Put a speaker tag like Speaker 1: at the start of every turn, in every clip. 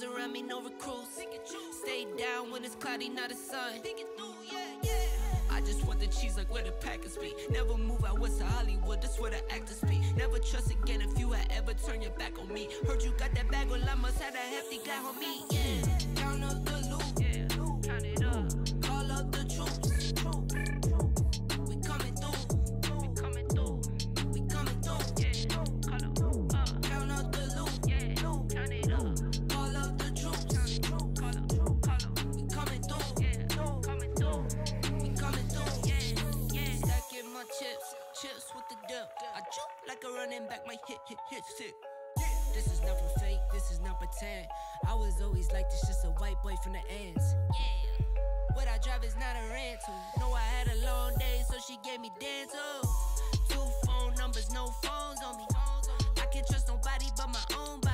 Speaker 1: the around me, no recruits. Stay down when it's cloudy, not a sun. I just want the cheese like where the Packers be. Never move out west to Hollywood, that's where the actors be. Never trust again if you had ever turned your back on me. Heard you got that bag, well I must have a hefty guy on me. Yeah. Up the loot, like a running back, my hit, hit, hit, sick. This is not for fake, this is not pretend. I was always like this, just a white boy from the ends. Yeah. What I drive is not a rental. No, I had a long day, so she gave me dental. Two phone numbers, no phones on me. I can't trust nobody but my own body.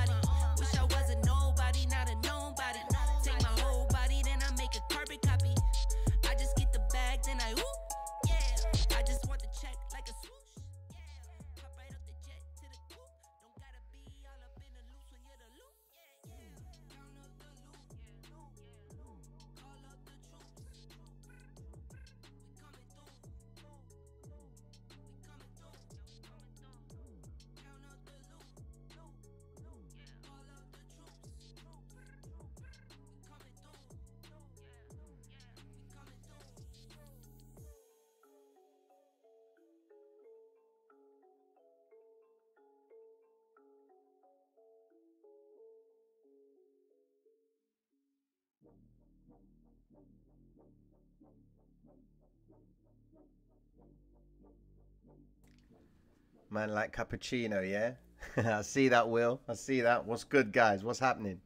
Speaker 2: Man like cappuccino, yeah? I see that, Will. I see that. What's good, guys? What's happening?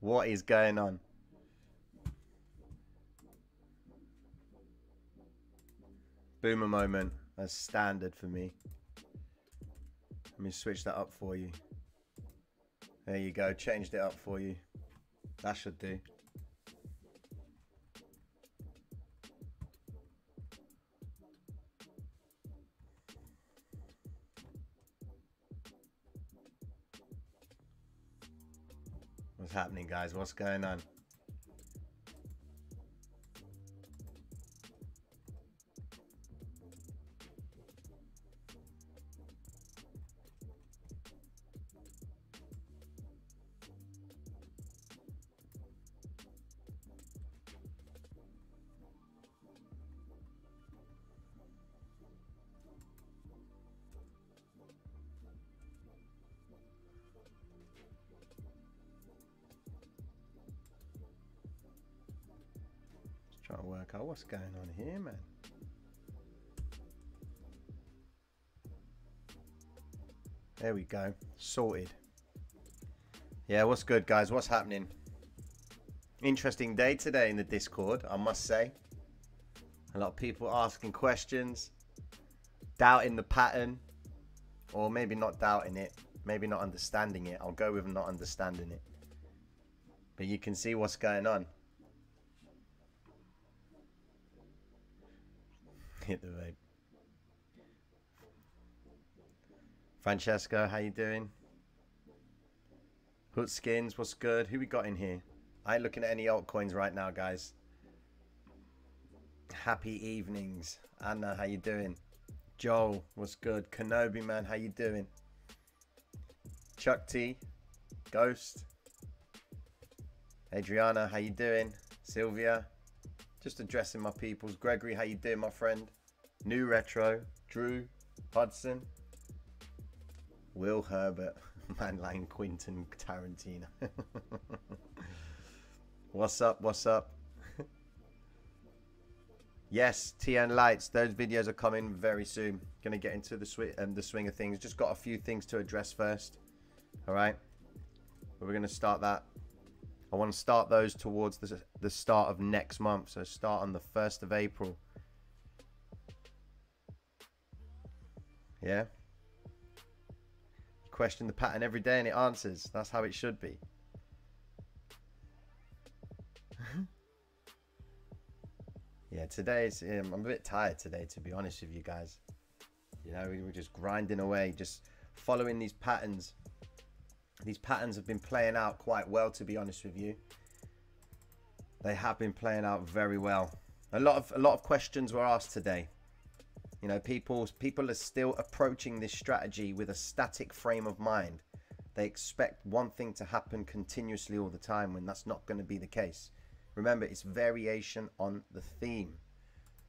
Speaker 2: What is going on? Boomer moment. That's standard for me. Let me switch that up for you. There you go. Changed it up for you. That should do. Happening, guys? What's going on? What's going on here, man. There we go. Sorted. Yeah, what's good, guys? What's happening? Interesting day today in the Discord, I must say. A lot of people asking questions, doubting the pattern, or maybe not doubting it, maybe not understanding it. I'll go with not understanding it. But you can see what's going on. Hit the vape. Francesco, how you doing? Hoot skins, what's good? Who we got in here? I ain't looking at any altcoins right now, guys. Happy evenings. Anna, how you doing? Joel, what's good? Kenobi, man, how you doing? Chuck T, Ghost, Adriana, how you doing? Sylvia, just addressing my peoples. Gregory, how you doing, my friend? New Retro, Drew, Hudson, Will Herbert, Manline Quinton Tarantino. what's up? What's up? yes, TN Lights. Those videos are coming very soon. Gonna get into the swing um, the swing of things. Just got a few things to address first. All right, we're gonna start that I want to start those towards the, the start of next month. So start on the 1st of April. Yeah? You question the pattern every day and it answers. That's how it should be. yeah, today's... Um, I'm a bit tired today, to be honest with you guys. You know, we were just grinding away, just following these patterns these patterns have been playing out quite well, to be honest with you. They have been playing out very well. A lot of a lot of questions were asked today. You know, people people are still approaching this strategy with a static frame of mind. They expect one thing to happen continuously all the time when that's not going to be the case. Remember, it's variation on the theme.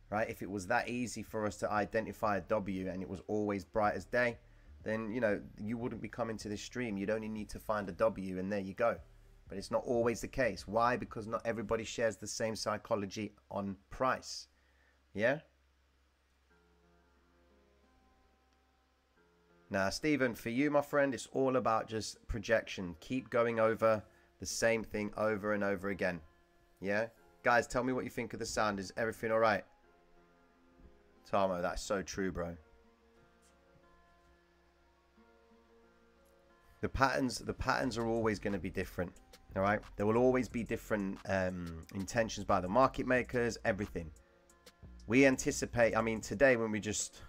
Speaker 2: Right? If it was that easy for us to identify a W and it was always bright as day, then you know you wouldn't be coming to this stream. You'd only need to find a W, and there you go. But it's not always the case. Why? Because not everybody shares the same psychology on price. Yeah. Now, Stephen, for you, my friend, it's all about just projection. Keep going over the same thing over and over again. Yeah? Guys, tell me what you think of the sound. Is everything all right? Tamo, that's so true, bro. the patterns the patterns are always going to be different all right there will always be different um, intentions by the market makers everything we anticipate i mean today when we just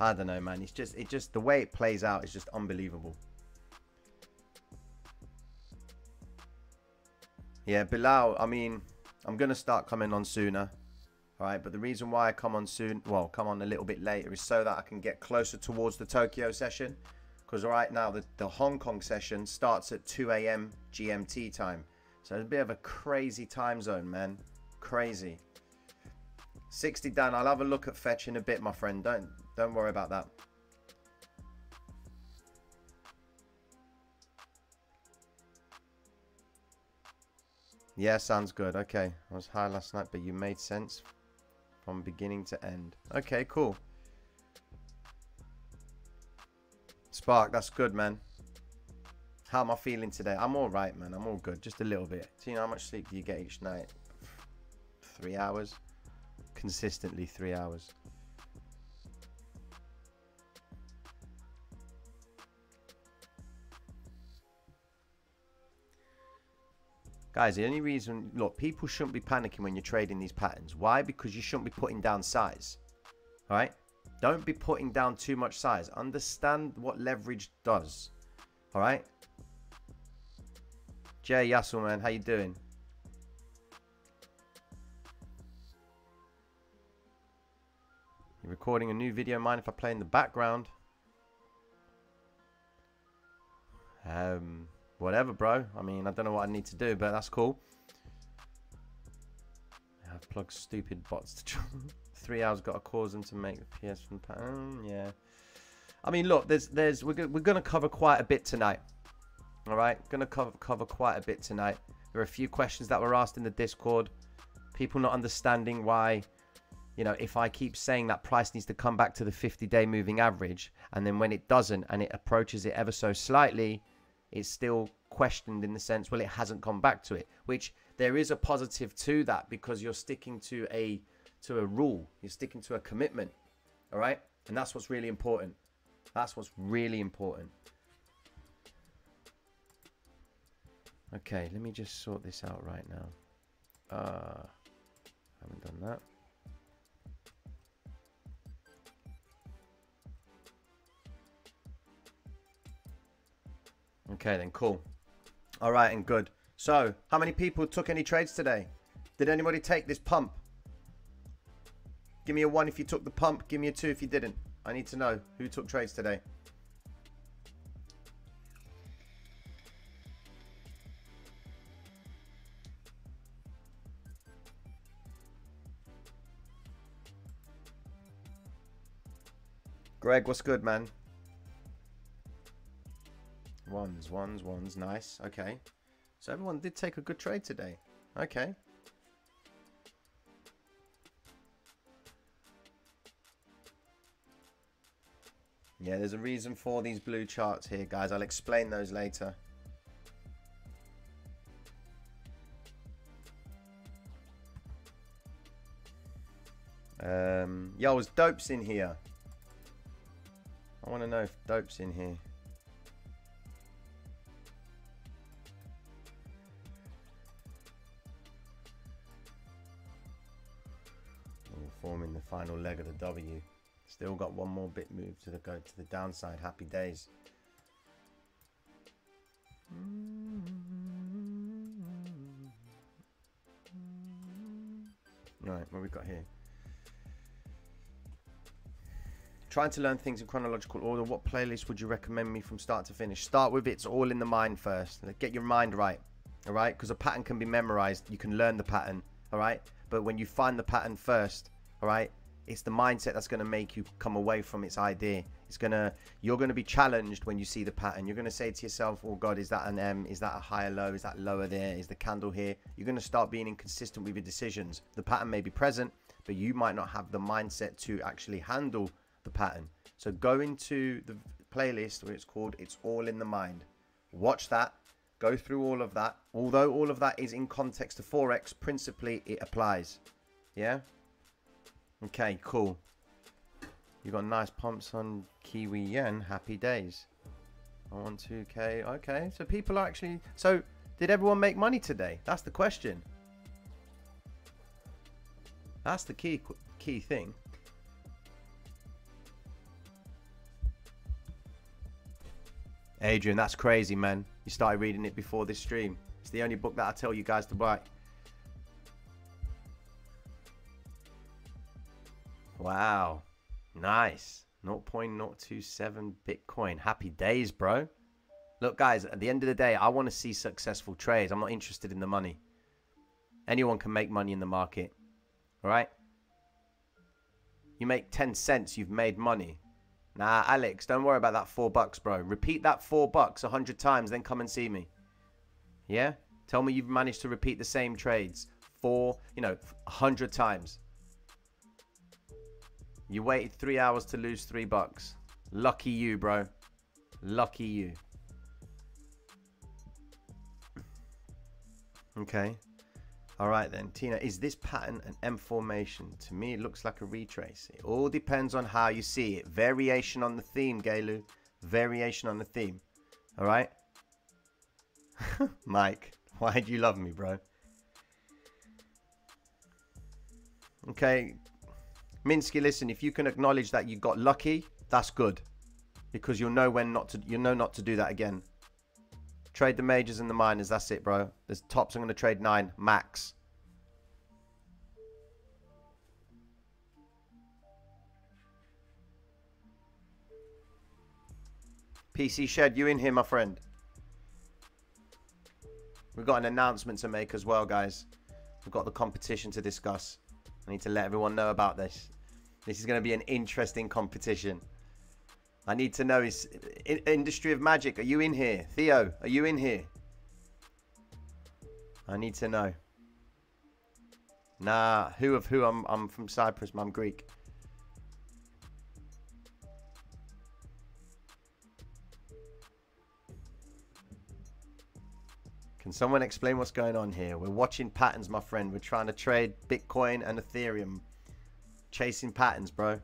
Speaker 2: i don't know man it's just it just the way it plays out is just unbelievable yeah bilal i mean i'm gonna start coming on sooner all right but the reason why i come on soon well come on a little bit later is so that i can get closer towards the tokyo session because right now the, the Hong Kong session starts at 2 a.m. GMT time. So it's a bit of a crazy time zone, man. Crazy. 60 Dan, I'll have a look at fetch in a bit, my friend. Don't don't worry about that. Yeah, sounds good. Okay. I was high last night, but you made sense from beginning to end. Okay, cool. Spark, that's good, man. How am I feeling today? I'm all right, man. I'm all good. Just a little bit. Do you know how much sleep do you get each night? Three hours? Consistently three hours. Guys, the only reason, look, people shouldn't be panicking when you're trading these patterns. Why? Because you shouldn't be putting down size. All right? Don't be putting down too much size. Understand what leverage does. All right. Jay Yassel, man, how you doing? You're recording a new video. Mind if I play in the background? Um, whatever, bro. I mean, I don't know what I need to do, but that's cool. I've plugged stupid bots to try three hours got to cause them to make the PS from pattern. Yeah. I mean, look, there's, there's, we're, we're going to cover quite a bit tonight. All right, going to cover cover quite a bit tonight. There are a few questions that were asked in the Discord. People not understanding why, you know, if I keep saying that price needs to come back to the 50-day moving average, and then when it doesn't and it approaches it ever so slightly, it's still questioned in the sense, well, it hasn't come back to it. Which there is a positive to that because you're sticking to a to a rule. You're sticking to a commitment. All right? And that's what's really important. That's what's really important. Okay, let me just sort this out right now. Uh, haven't done that. Okay, then cool. All right, and good. So, how many people took any trades today? Did anybody take this pump? Give me a one if you took the pump. Give me a two if you didn't. I need to know who took trades today. Greg, what's good, man? Ones, ones, ones. Nice. Okay. So everyone did take a good trade today. Okay. Yeah, there's a reason for these blue charts here, guys. I'll explain those later. Um, yo, is Dope's in here? I want to know if Dope's in here. Final leg of the W. Still got one more bit move to the go to the downside. Happy days. Right, what we got here? Trying to learn things in chronological order. What playlist would you recommend me from start to finish? Start with It's All in the Mind first. Get your mind right. All right? Because a pattern can be memorized. You can learn the pattern. All right? But when you find the pattern first, all right, it's the mindset that's going to make you come away from its idea. It's going to, you're going to be challenged when you see the pattern. You're going to say to yourself, oh God, is that an M? Is that a higher low? Is that lower there? Is the candle here? You're going to start being inconsistent with your decisions. The pattern may be present, but you might not have the mindset to actually handle the pattern. So go into the playlist where it's called It's All in the Mind. Watch that. Go through all of that. Although all of that is in context to Forex, principally it applies. Yeah? Okay, cool. You got nice pumps on Kiwi Yen. Happy days. I want 2k. Okay, so people are actually. So, did everyone make money today? That's the question. That's the key key thing. Adrian, that's crazy, man. You started reading it before this stream. It's the only book that I tell you guys to buy. Wow. Nice. 0.027 Bitcoin. Happy days, bro. Look, guys, at the end of the day, I want to see successful trades. I'm not interested in the money. Anyone can make money in the market. All right? You make 10 cents, you've made money. Nah, Alex, don't worry about that four bucks, bro. Repeat that four bucks a hundred times, then come and see me. Yeah? Tell me you've managed to repeat the same trades four, you know, a hundred times. You waited three hours to lose three bucks. Lucky you, bro. Lucky you. Okay. All right then, Tina, is this pattern an M formation? To me, it looks like a retrace. It all depends on how you see it. Variation on the theme, Galu. Variation on the theme. All right? Mike, why do you love me, bro? Okay. Minsky, listen, if you can acknowledge that you got lucky, that's good. Because you'll know when not to you know not to do that again. Trade the majors and the minors. That's it, bro. There's tops. I'm going to trade nine max. PC Shed, you in here, my friend? We've got an announcement to make as well, guys. We've got the competition to discuss. I need to let everyone know about this. This is going to be an interesting competition. I need to know is Industry of Magic, are you in here? Theo, are you in here? I need to know. Nah, who of who? I'm I'm from Cyprus, I'm Greek. Can someone explain what's going on here? We're watching patterns, my friend. We're trying to trade Bitcoin and Ethereum. Chasing patterns, bro.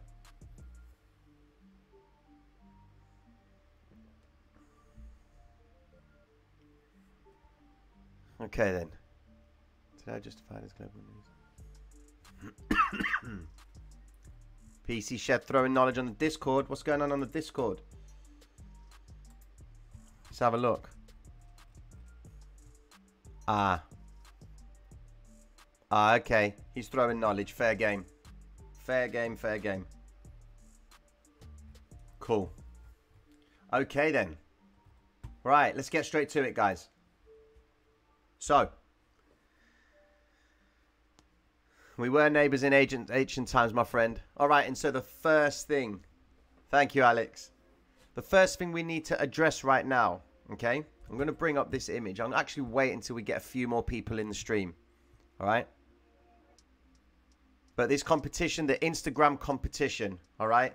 Speaker 2: Okay then. Did I justify this global news? PC Shed throwing knowledge on the Discord. What's going on on the Discord? Let's have a look. Ah. Ah, okay. He's throwing knowledge. Fair game. Fair game, fair game. Cool. Okay then. Right, let's get straight to it, guys. So, we were neighbours in ancient, ancient times, my friend. All right, and so the first thing, thank you, Alex. The first thing we need to address right now, okay? I'm going to bring up this image. I'm actually wait until we get a few more people in the stream. All right? But this competition, the Instagram competition, all right?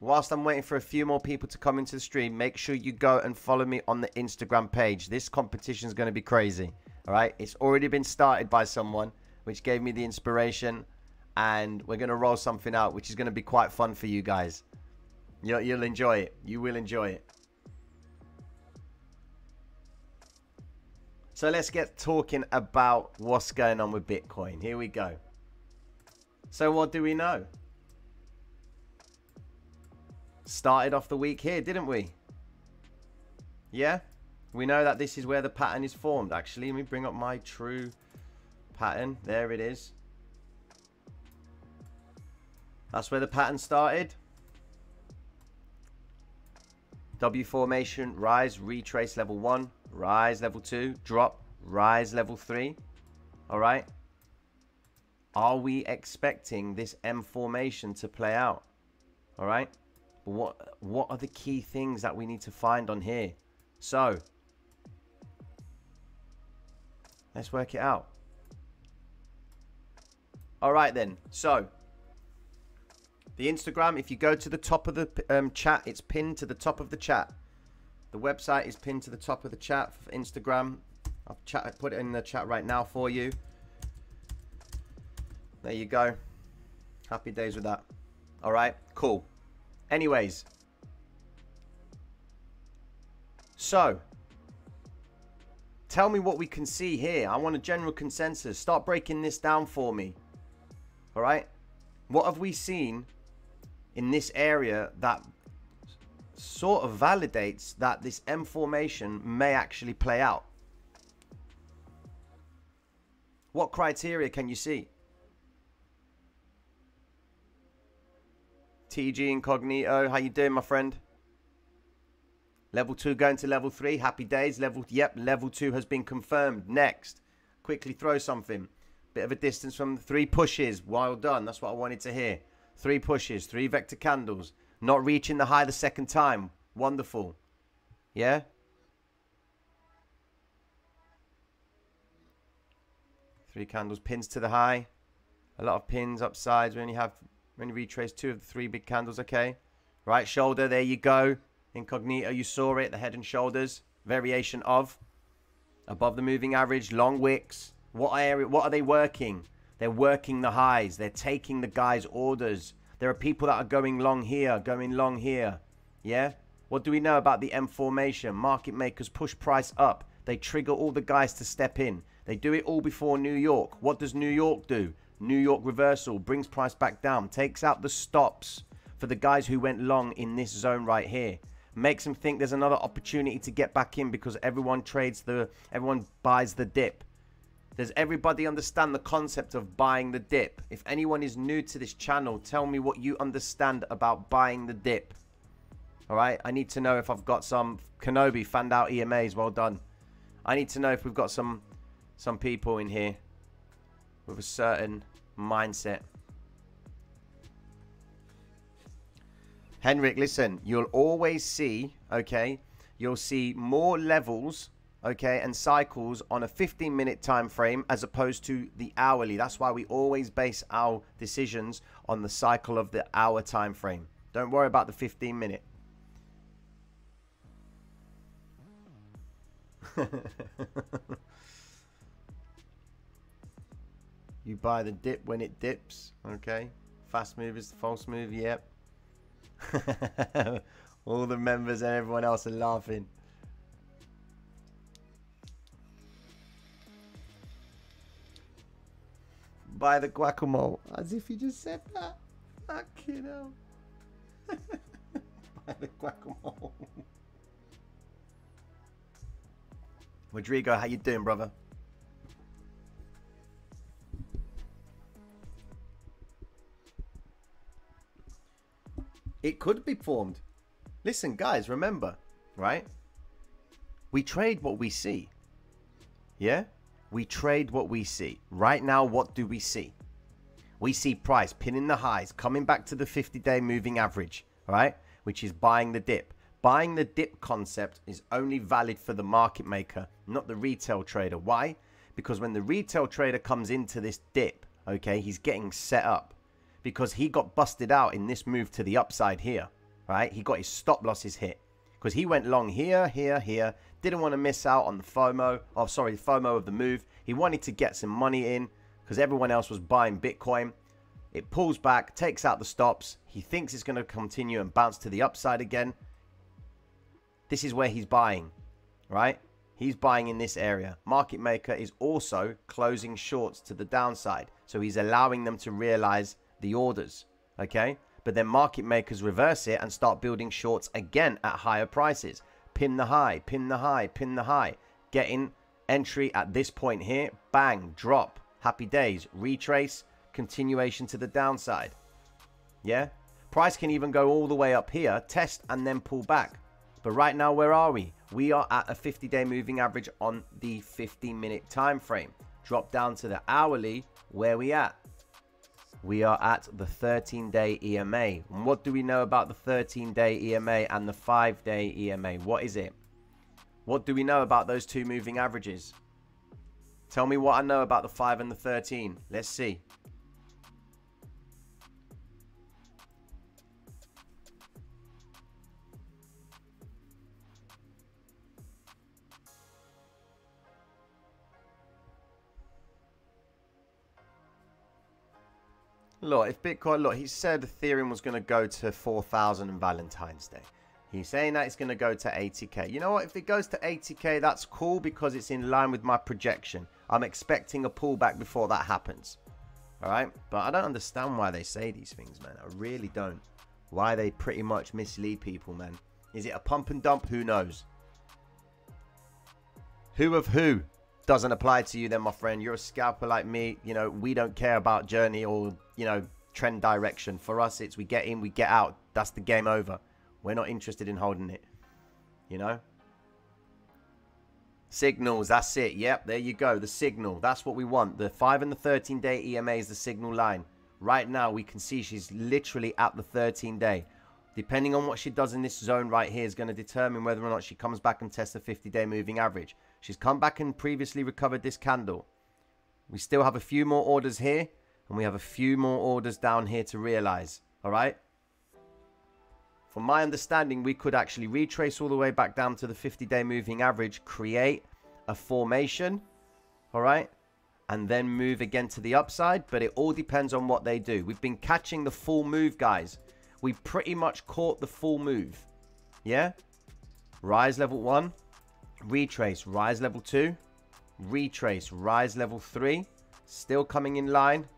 Speaker 2: Whilst I'm waiting for a few more people to come into the stream, make sure you go and follow me on the Instagram page. This competition is going to be crazy, all right? It's already been started by someone, which gave me the inspiration, and we're going to roll something out, which is going to be quite fun for you guys. You'll, you'll enjoy it. You will enjoy it. So let's get talking about what's going on with Bitcoin. Here we go. So what do we know? Started off the week here, didn't we? Yeah? We know that this is where the pattern is formed. Actually, let me bring up my true pattern. There it is. That's where the pattern started. W formation, rise, retrace level 1, rise level 2, drop, rise level 3. Alright? Are we expecting this M formation to play out? Alright? What what are the key things that we need to find on here? So let's work it out. Alright then. So the Instagram, if you go to the top of the um, chat, it's pinned to the top of the chat. The website is pinned to the top of the chat for Instagram. I'll chat, put it in the chat right now for you. There you go. Happy days with that. All right, cool. Anyways. So, tell me what we can see here. I want a general consensus. Start breaking this down for me. All right? What have we seen in this area that sort of validates that this M formation may actually play out. What criteria can you see? TG Incognito, how you doing, my friend? Level 2 going to level 3. Happy days. Level, yep, level 2 has been confirmed. Next. Quickly throw something. Bit of a distance from three pushes. Well done. That's what I wanted to hear. Three pushes, three vector candles. Not reaching the high the second time. Wonderful. Yeah? Three candles, pins to the high. A lot of pins upsides. We only have, you retrace two of the three big candles, okay? Right shoulder, there you go. Incognito, you saw it, the head and shoulders. Variation of. Above the moving average, long wicks. What area, what are they working? They're working the highs. They're taking the guy's orders. There are people that are going long here, going long here. Yeah? What do we know about the M formation? Market makers push price up. They trigger all the guys to step in. They do it all before New York. What does New York do? New York reversal brings price back down, takes out the stops for the guys who went long in this zone right here. Makes them think there's another opportunity to get back in because everyone trades the everyone buys the dip. Does everybody understand the concept of buying the dip? If anyone is new to this channel, tell me what you understand about buying the dip. Alright, I need to know if I've got some Kenobi fanned out EMAs, well done. I need to know if we've got some some people in here with a certain mindset. Henrik, listen, you'll always see, okay, you'll see more levels okay, and cycles on a 15 minute time frame as opposed to the hourly. That's why we always base our decisions on the cycle of the hour time frame. Don't worry about the 15 minute. you buy the dip when it dips, okay? Fast move is the false move, yep. All the members and everyone else are laughing. Buy the guacamole. As if you just said that. Fucking hell. Buy the guacamole. Rodrigo, how you doing, brother? It could be formed. Listen, guys, remember, right? We trade what we see. Yeah? We trade what we see. Right now, what do we see? We see price pinning the highs, coming back to the 50 day moving average, right? Which is buying the dip. Buying the dip concept is only valid for the market maker, not the retail trader. Why? Because when the retail trader comes into this dip, okay, he's getting set up because he got busted out in this move to the upside here, right? He got his stop losses hit because he went long here, here, here. Didn't want to miss out on the FOMO. Oh, sorry, FOMO of the move. He wanted to get some money in because everyone else was buying Bitcoin. It pulls back, takes out the stops. He thinks it's going to continue and bounce to the upside again. This is where he's buying, right? He's buying in this area. Market maker is also closing shorts to the downside. So he's allowing them to realize the orders, okay? But then market makers reverse it and start building shorts again at higher prices. Pin the high, pin the high, pin the high. Getting entry at this point here, bang, drop. Happy days, retrace, continuation to the downside. Yeah? Price can even go all the way up here, test and then pull back. But right now, where are we? We are at a 50 day moving average on the 50 minute time frame. Drop down to the hourly, where we at? We are at the 13 day EMA. And what do we know about the 13 day EMA and the 5 day EMA? What is it? What do we know about those two moving averages? Tell me what I know about the 5 and the 13. Let's see. Look, if Bitcoin, look, he said Ethereum was going to go to 4,000 on Valentine's Day. He's saying that it's going to go to 80k. You know what? If it goes to 80k, that's cool because it's in line with my projection. I'm expecting a pullback before that happens. All right? But I don't understand why they say these things, man. I really don't. Why they pretty much mislead people, man. Is it a pump and dump? Who knows? Who of who? Doesn't apply to you then my friend you're a scalper like me you know we don't care about journey or you know trend direction. For us it's we get in we get out. That's the game over. We're not interested in holding it you know? Signals that's it. Yep there you go the signal. That's what we want. The 5 and the 13 day ema is the signal line. Right now we can see she's literally at the 13 day depending on what she does in this zone right here is going to determine whether or not she comes back and tests the 50 day moving average She's come back and previously recovered this candle. We still have a few more orders here, and we have a few more orders down here to realize. All right? From my understanding, we could actually retrace all the way back down to the 50-day moving average, create a formation, all right? And then move again to the upside, but it all depends on what they do. We've been catching the full move, guys. We pretty much caught the full move. Yeah? Rise level 1, Retrace, rise level 2. Retrace, rise level 3. Still coming in line.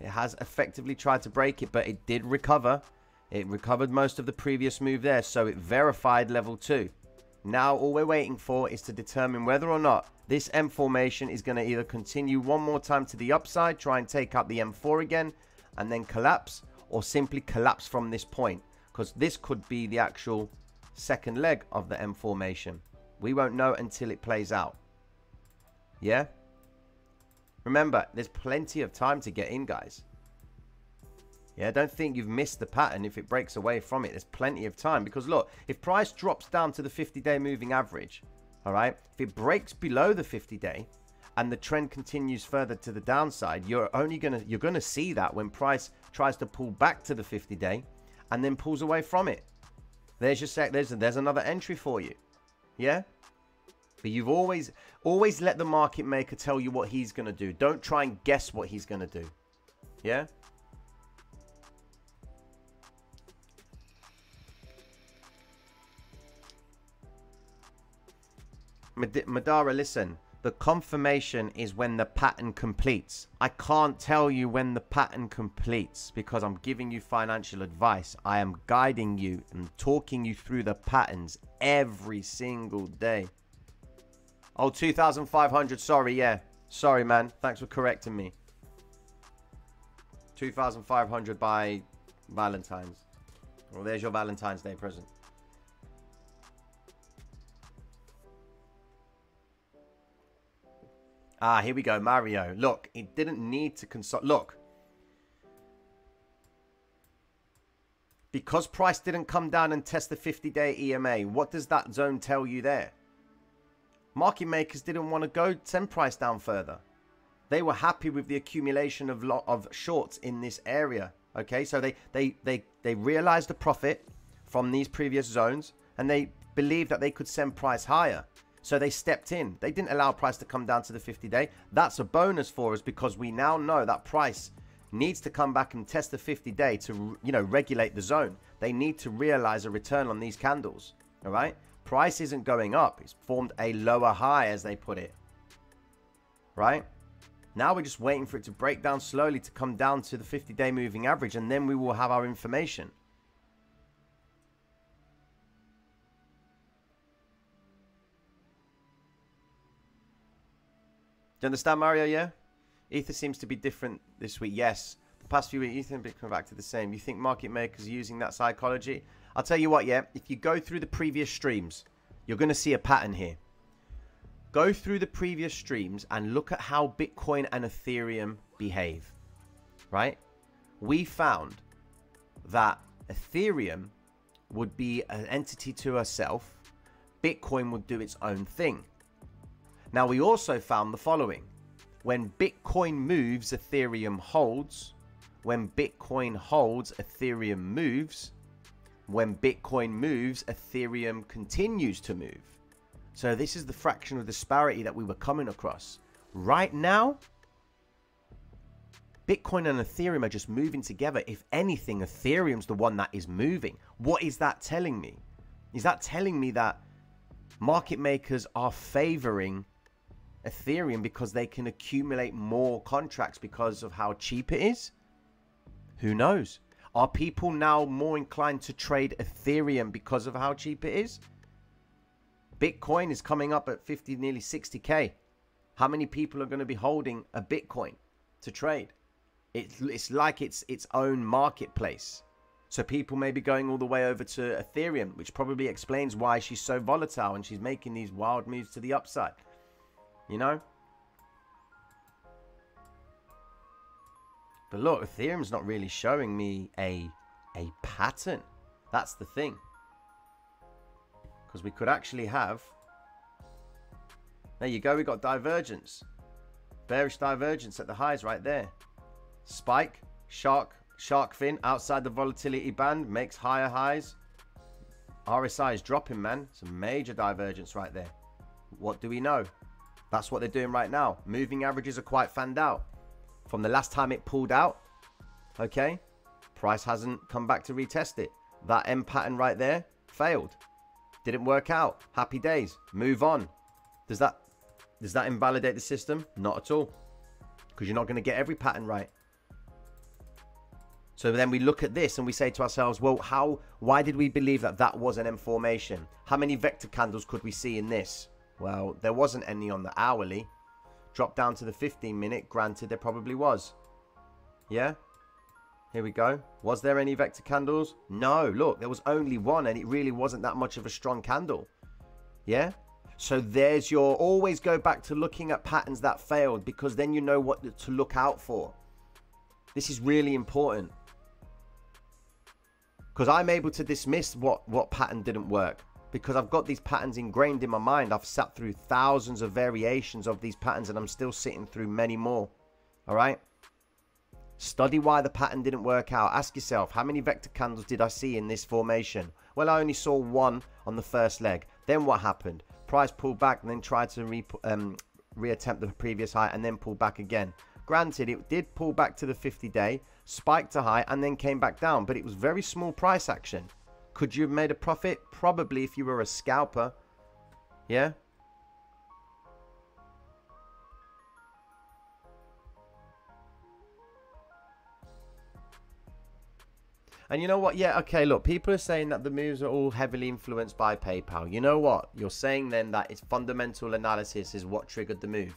Speaker 2: It has effectively tried to break it, but it did recover. It recovered most of the previous move there, so it verified level 2. Now all we're waiting for is to determine whether or not this M formation is going to either continue one more time to the upside, try and take out the M4 again, and then collapse, or simply collapse from this point. Because this could be the actual second leg of the M formation. We won't know until it plays out. Yeah? Remember, there's plenty of time to get in, guys. Yeah, don't think you've missed the pattern if it breaks away from it. There's plenty of time because look, if price drops down to the 50-day moving average, all right, if it breaks below the 50-day and the trend continues further to the downside, you're only gonna you're gonna see that when price tries to pull back to the 50-day and then pulls away from it. There's your sec. There's there's another entry for you. Yeah? But you've always always let the market maker tell you what he's going to do. Don't try and guess what he's going to do. Yeah? Madara, listen. The confirmation is when the pattern completes. I can't tell you when the pattern completes because I'm giving you financial advice. I am guiding you and talking you through the patterns every single day. Oh, 2,500. Sorry, yeah. Sorry, man. Thanks for correcting me. 2,500 by Valentine's. Well, there's your Valentine's Day present. Ah, here we go, Mario. Look, it didn't need to consult. Look. Because price didn't come down and test the 50-day EMA, what does that zone tell you there? Market makers didn't want to go send price down further. They were happy with the accumulation of lot of shorts in this area. Okay, so they they they they realized the profit from these previous zones and they believed that they could send price higher. So they stepped in. They didn't allow price to come down to the 50 day. That's a bonus for us because we now know that price needs to come back and test the 50 day to you know regulate the zone. They need to realize a return on these candles. All right? Price isn't going up. It's formed a lower high as they put it. Right? Now we're just waiting for it to break down slowly to come down to the 50 day moving average and then we will have our information. You understand, Mario? Yeah? Ether seems to be different this week. Yes. The past few weeks, Ether has been coming back to the same. You think market makers are using that psychology? I'll tell you what, yeah. If you go through the previous streams, you're going to see a pattern here. Go through the previous streams and look at how Bitcoin and Ethereum behave. Right? We found that Ethereum would be an entity to herself. Bitcoin would do its own thing. Now, we also found the following. When Bitcoin moves, Ethereum holds. When Bitcoin holds, Ethereum moves. When Bitcoin moves, Ethereum continues to move. So this is the fractional disparity that we were coming across. Right now, Bitcoin and Ethereum are just moving together. If anything, Ethereum's the one that is moving. What is that telling me? Is that telling me that market makers are favoring Ethereum because they can accumulate more contracts because of how cheap it is? Who knows? Are people now more inclined to trade Ethereum because of how cheap it is? Bitcoin is coming up at 50, nearly 60k. How many people are going to be holding a Bitcoin to trade? It's, it's like it's its own marketplace. So people may be going all the way over to Ethereum, which probably explains why she's so volatile and she's making these wild moves to the upside. You know? But look, Ethereum's not really showing me a a pattern. That's the thing. Because we could actually have... There you go, we got divergence. Bearish divergence at the highs right there. Spike, shark, shark fin outside the volatility band makes higher highs. RSI is dropping, man. It's a major divergence right there. What do we know? That's what they're doing right now. Moving averages are quite fanned out. From the last time it pulled out, okay, price hasn't come back to retest it. That M pattern right there failed. Didn't work out. Happy days. Move on. Does that does that invalidate the system? Not at all. Because you're not going to get every pattern right. So then we look at this and we say to ourselves, well, how, why did we believe that that was an M formation? How many vector candles could we see in this? Well, there wasn't any on the hourly. Drop down to the 15 minute. Granted, there probably was. Yeah? Here we go. Was there any vector candles? No, look, there was only one and it really wasn't that much of a strong candle. Yeah? So there's your always go back to looking at patterns that failed because then you know what to look out for. This is really important. Because I'm able to dismiss what, what pattern didn't work because I've got these patterns ingrained in my mind. I've sat through thousands of variations of these patterns and I'm still sitting through many more. All right? Study why the pattern didn't work out. Ask yourself, how many vector candles did I see in this formation? Well, I only saw one on the first leg. Then what happened? Price pulled back and then tried to re um, reattempt the previous high and then pulled back again. Granted, it did pull back to the 50 day, spiked to high and then came back down, but it was very small price action. Could you have made a profit? Probably if you were a scalper. Yeah? And you know what? Yeah, okay, look, people are saying that the moves are all heavily influenced by PayPal. You know what? You're saying then that it's fundamental analysis is what triggered the move.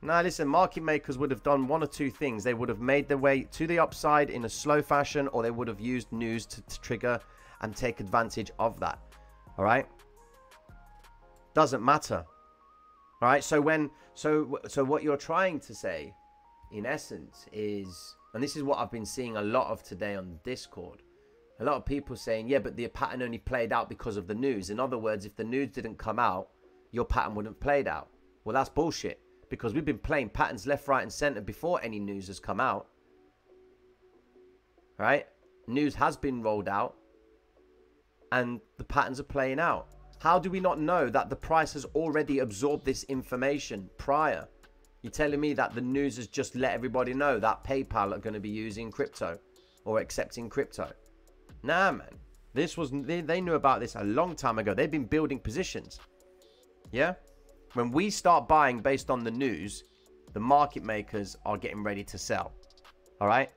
Speaker 2: Now, listen, market makers would have done one or two things. They would have made their way to the upside in a slow fashion, or they would have used news to, to trigger and take advantage of that. All right? Doesn't matter. All right? So when so so what you're trying to say in essence is and this is what I've been seeing a lot of today on Discord. A lot of people saying, "Yeah, but the pattern only played out because of the news." In other words, if the news didn't come out, your pattern wouldn't have played out. Well, that's bullshit because we've been playing patterns left, right, and center before any news has come out. Right? News has been rolled out and the patterns are playing out. How do we not know that the price has already absorbed this information prior? You're telling me that the news has just let everybody know that PayPal are going to be using crypto or accepting crypto. Nah, man. This was they, they knew about this a long time ago. They've been building positions. Yeah? When we start buying based on the news, the market makers are getting ready to sell. All right?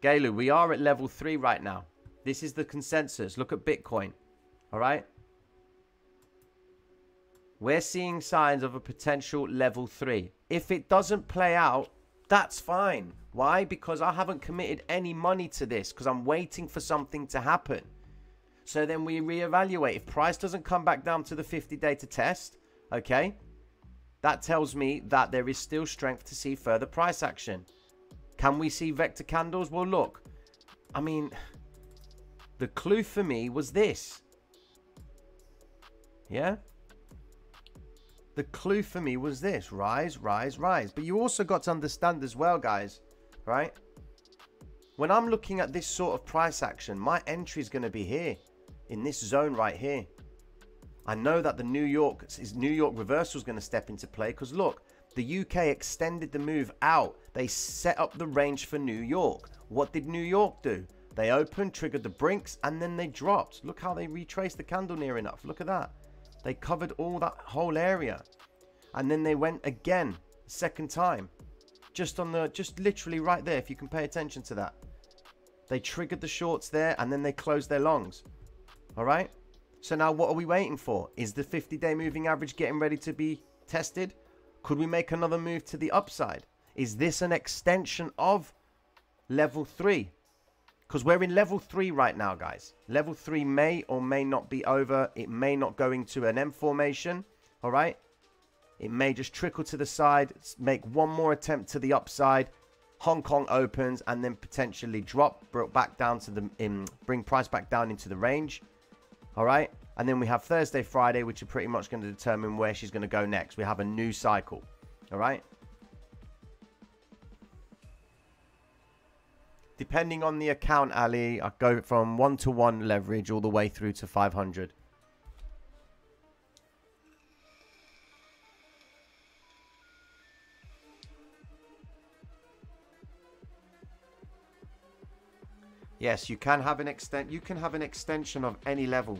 Speaker 2: Galu, we are at level 3 right now. This is the consensus. Look at Bitcoin. All right? We're seeing signs of a potential level 3. If it doesn't play out, that's fine. Why? Because I haven't committed any money to this because I'm waiting for something to happen. So then we reevaluate. If price doesn't come back down to the 50 day to test, okay, that tells me that there is still strength to see further price action. Can we see vector candles? Well, look, I mean, the clue for me was this. Yeah? The clue for me was this rise, rise, rise. But you also got to understand as well, guys, right? When I'm looking at this sort of price action, my entry is going to be here in this zone right here. I know that the New York is New York reversal is going to step into play because look, the UK extended the move out. They set up the range for New York. What did New York do? They opened, triggered the brinks, and then they dropped. Look how they retraced the candle near enough. Look at that. They covered all that whole area. And then they went again, second time. Just on the, just literally right there, if you can pay attention to that. They triggered the shorts there, and then they closed their longs. All right? So now what are we waiting for? Is the 50-day moving average getting ready to be tested? Could we make another move to the upside? Is this an extension of level 3? Because we're in level 3 right now, guys. Level 3 may or may not be over. It may not go into an M formation. All right? It may just trickle to the side, make one more attempt to the upside. Hong Kong opens and then potentially drop back down to the in, bring price back down into the range. All right? And then we have Thursday, Friday, which are pretty much going to determine where she's going to go next. We have a new cycle. All right. Depending on the account, Ali, I go from one to one leverage all the way through to 500. Yes, you can have an extent. You can have an extension of any level.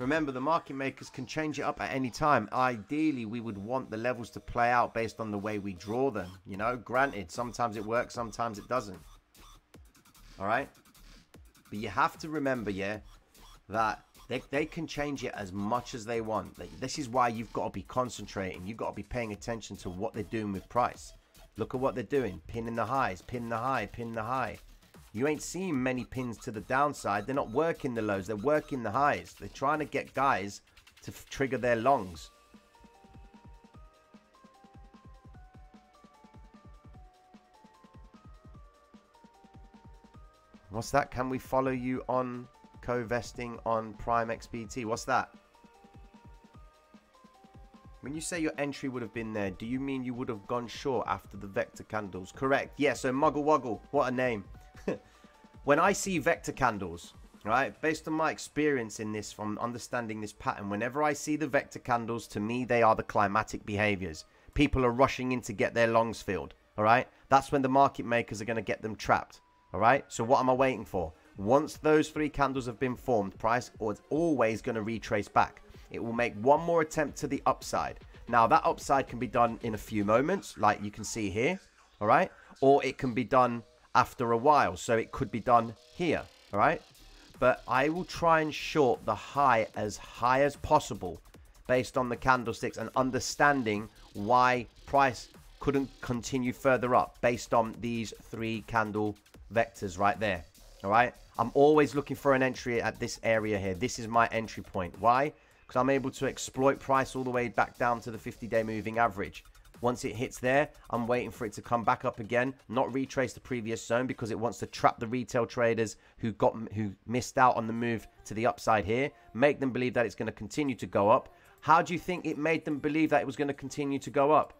Speaker 2: Remember, the market makers can change it up at any time. Ideally, we would want the levels to play out based on the way we draw them. You know, granted, sometimes it works, sometimes it doesn't. All right? But you have to remember, yeah, that they, they can change it as much as they want. This is why you've got to be concentrating. You've got to be paying attention to what they're doing with price. Look at what they're doing. Pinning the highs, pin the high, pin the high. You ain't seeing many pins to the downside. They're not working the lows. They're working the highs. They're trying to get guys to trigger their longs. What's that? Can we follow you on co-vesting on Prime XBT? What's that? When you say your entry would have been there, do you mean you would have gone short after the vector candles? Correct. Yeah, so Muggle Wuggle. What a name. When I see vector candles, right, based on my experience in this from understanding this pattern, whenever I see the vector candles, to me, they are the climatic behaviors. People are rushing in to get their longs filled, all right? That's when the market makers are going to get them trapped, all right? So what am I waiting for? Once those three candles have been formed, price is always going to retrace back. It will make one more attempt to the upside. Now, that upside can be done in a few moments, like you can see here, all right? Or it can be done after a while. So it could be done here, all right? But I will try and short the high as high as possible based on the candlesticks and understanding why price couldn't continue further up based on these three candle vectors right there. All right. I'm always looking for an entry at this area here. This is my entry point. Why? Because I'm able to exploit price all the way back down to the 50-day moving average. Once it hits there, I'm waiting for it to come back up again, not retrace the previous zone because it wants to trap the retail traders who got who missed out on the move to the upside here, make them believe that it's going to continue to go up. How do you think it made them believe that it was going to continue to go up?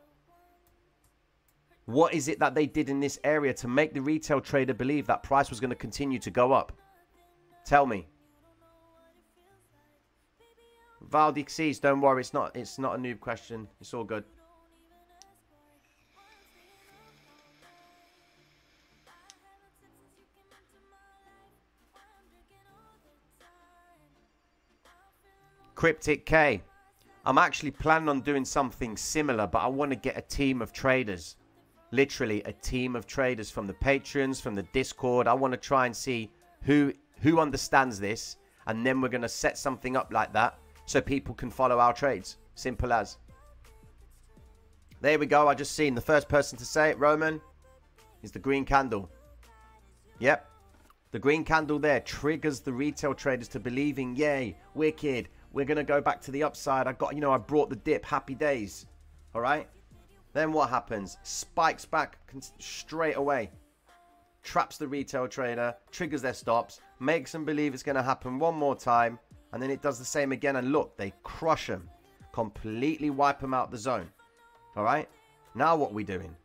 Speaker 2: What is it that they did in this area to make the retail trader believe that price was going to continue to go up? Tell me. Valdi sees, don't worry, it's not it's not a noob question. It's all good. Cryptic K. I'm actually planning on doing something similar, but I want to get a team of traders. Literally a team of traders from the patrons, from the Discord. I want to try and see who who understands this, and then we're going to set something up like that so people can follow our trades. Simple as. There we go. I just seen the first person to say it, Roman, is the green candle. Yep. The green candle there triggers the retail traders to believing, yay, wicked, we're going to go back to the upside. I got, you know, I brought the dip. Happy days. All right. Then what happens? Spikes back straight away. Traps the retail trader. Triggers their stops. Makes them believe it's going to happen one more time. And then it does the same again. And look, they crush them. Completely wipe them out the zone. All right. Now what are we doing?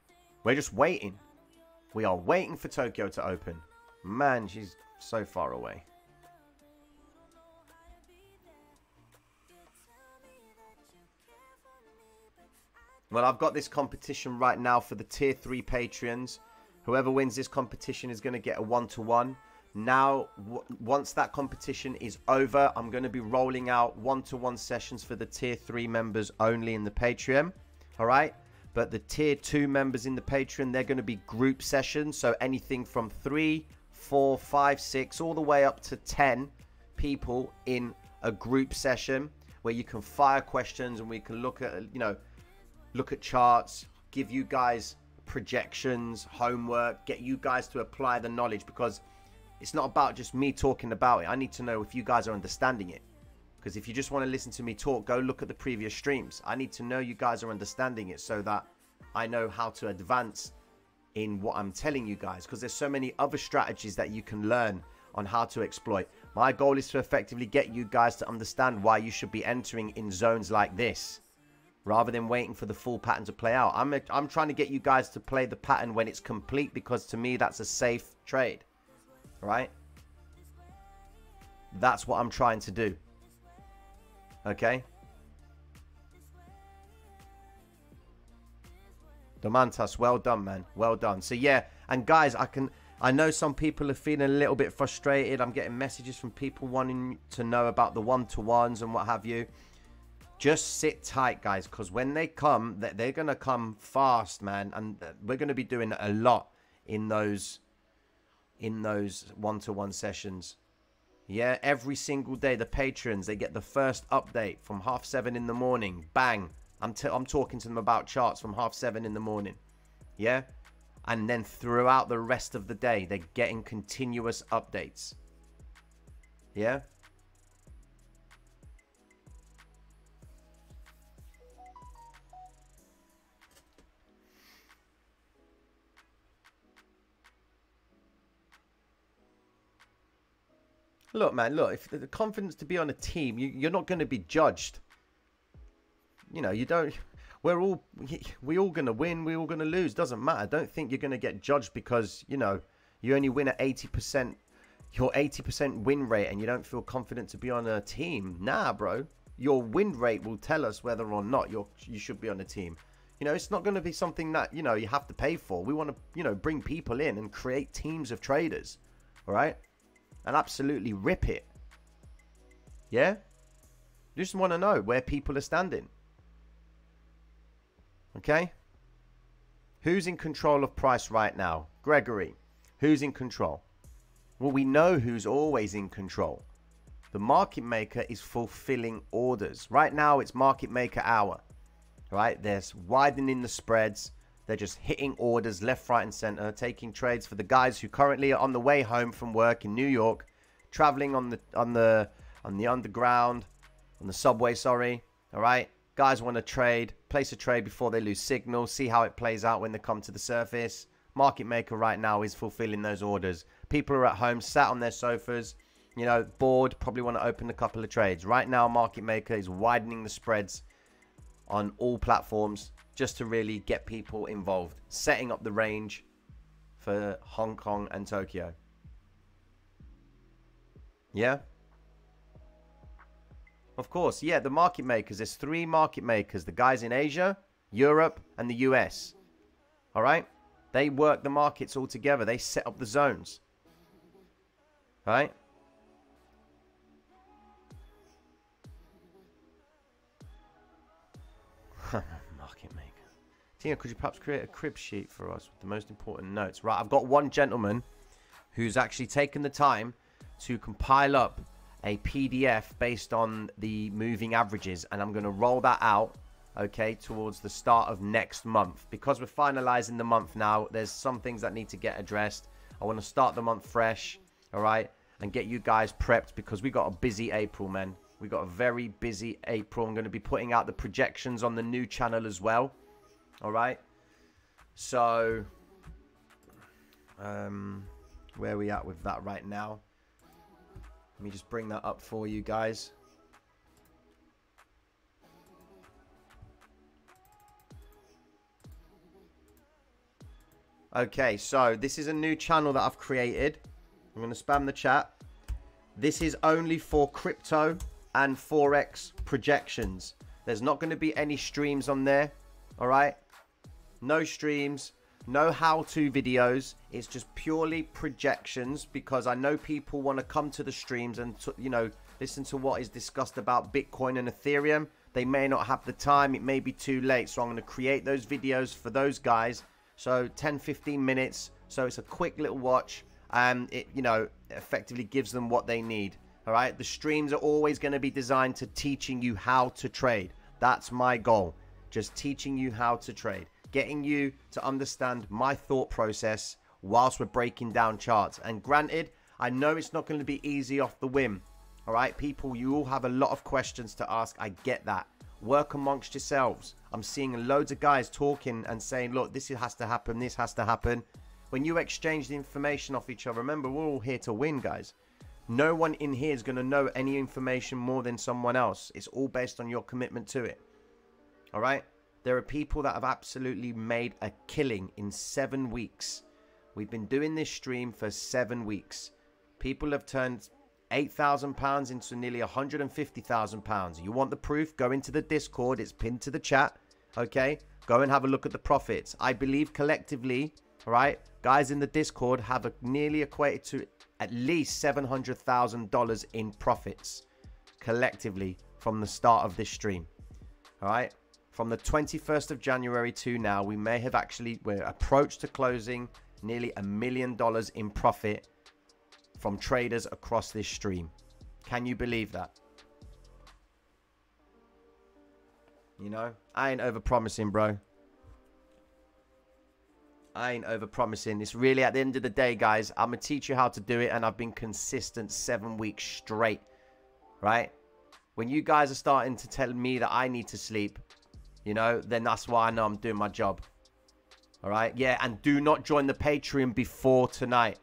Speaker 2: We're just waiting. We are waiting for Tokyo to open. Man, she's so far away. Well, I've got this competition right now for the tier 3 Patreons. Whoever wins this competition is going to get a one-to-one. Now, once that competition is over, I'm going to be rolling out one-to-one sessions for the tier 3 members only in the Patreon. All right? But the tier 2 members in the Patreon, they're going to be group sessions. So anything from 3, 4, 5, 6, all the way up to 10 people in a group session where you can fire questions and we can look at, you know, look at charts, give you guys projections, homework, get you guys to apply the knowledge because it's not about just me talking about it. I need to know if you guys are understanding it. Because if you just want to listen to me talk, go look at the previous streams. I need to know you guys are understanding it so that I know how to advance in what I'm telling you guys. Because there's so many other strategies that you can learn on how to exploit. My goal is to effectively get you guys to understand why you should be entering in zones like this rather than waiting for the full pattern to play out. I'm, I'm trying to get you guys to play the pattern when it's complete because to me that's a safe trade. Right? That's what I'm trying to do. Okay? Domantas, well done, man. Well done. So yeah, and guys, I can I know some people are feeling a little bit frustrated. I'm getting messages from people wanting to know about the one-to-ones and what have you. Just sit tight, guys, because when they come, they're going to come fast, man. And we're going to be doing a lot in those in those one-to-one sessions. Yeah, every single day, the patrons, they get the first update from half seven in the morning. Bang. I'm, t- I'm talking to them about charts from half seven in the morning. Yeah? And then throughout the rest of the day, they're getting continuous updates. Yeah? Look, man, look, if the confidence to be on a team, you, you're not going to be judged. You know, you don't. We're all we're all going to win. We're all going to lose. Doesn't matter. Don't think you're going to get judged because you know you only win at eighty percent. Your eighty percent win rate, and you don't feel confident to be on a team. Nah, bro. Your win rate will tell us whether or not you're you should be on a team. You know, it's not going to be something that you know you have to pay for. We want to you know bring people in and create teams of traders. All right and absolutely rip it. Yeah? Just want to know where people are standing. Okay? Who's in control of price right now? Gregory. Who's in control? Well, we know who's always in control. The market maker is fulfilling orders. Right now, it's market maker hour. Right? There's widening the spreads. They're just hitting orders left, right, and center, taking trades for the guys who currently are on the way home from work in New York, traveling on the on the on the underground, on the subway. Sorry, all right. Guys want to trade, place a trade before they lose signal, see how it plays out when they come to the surface. Market maker right now is fulfilling those orders. People are at home, sat on their sofas, you know, bored, probably want to open a couple of trades. Right now, market maker is widening the spreads on all platforms just to really get people involved, setting up the range for Hong Kong and Tokyo. Yeah? Of course, yeah, the market makers. There's three market makers the guys in Asia, Europe, and the US. All right? They work the markets all together, they set up the zones. All right? Tina, could you perhaps create a crib sheet for us with the most important notes? Right, I've got one gentleman who's actually taken the time to compile up a PDF based on the moving averages, and I'm going to roll that out, okay, towards the start of next month. Because we're finalizing the month now, there's some things that need to get addressed. I want to start the month fresh, all right, and get you guys prepped because we got a busy April, man. We got a very busy April. I'm going to be putting out the projections on the new channel as well, all right. So, um, where are we at with that right now? Let me just bring that up for you guys. Okay, so this is a new channel that I've created. I'm going to spam the chat. This is only for crypto and Forex projections. There's not going to be any streams on there. All right. No streams, no how-to videos. It's just purely projections because I know people want to come to the streams and, to, you know, listen to what is discussed about Bitcoin and Ethereum. They may not have the time. It may be too late. So I'm going to create those videos for those guys. So 10, 15 minutes. So it's a quick little watch. And it, you know, effectively gives them what they need. All right. The streams are always going to be designed to teaching you how to trade. That's my goal. Just teaching you how to trade. Getting you to understand my thought process whilst we're breaking down charts. And granted, I know it's not going to be easy off the whim. All right, people, you all have a lot of questions to ask. I get that. Work amongst yourselves. I'm seeing loads of guys talking and saying, look, this has to happen, this has to happen. When you exchange the information off each other, remember, we're all here to win, guys. No one in here is going to know any information more than someone else. It's all based on your commitment to it. All right? There are people that have absolutely made a killing in seven weeks. We've been doing this stream for seven weeks. People have turned £8,000 into nearly £150,000. You want the proof? Go into the Discord. It's pinned to the chat. Okay? Go and have a look at the profits. I believe collectively, all right, guys in the Discord have a, nearly equated to at least $700,000 in profits collectively from the start of this stream. All right? From the 21st of January to now, we may have actually, we're approached to closing nearly a million dollars in profit from traders across this stream. Can you believe that? You know, I ain't over promising, bro. I ain't over promising. It's really at the end of the day, guys. I'm gonna teach you how to do it, and I've been consistent seven weeks straight. Right? When you guys are starting to tell me that I need to sleep, you know, then that's why I know I'm doing my job. All right? Yeah, and do not join the Patreon before tonight.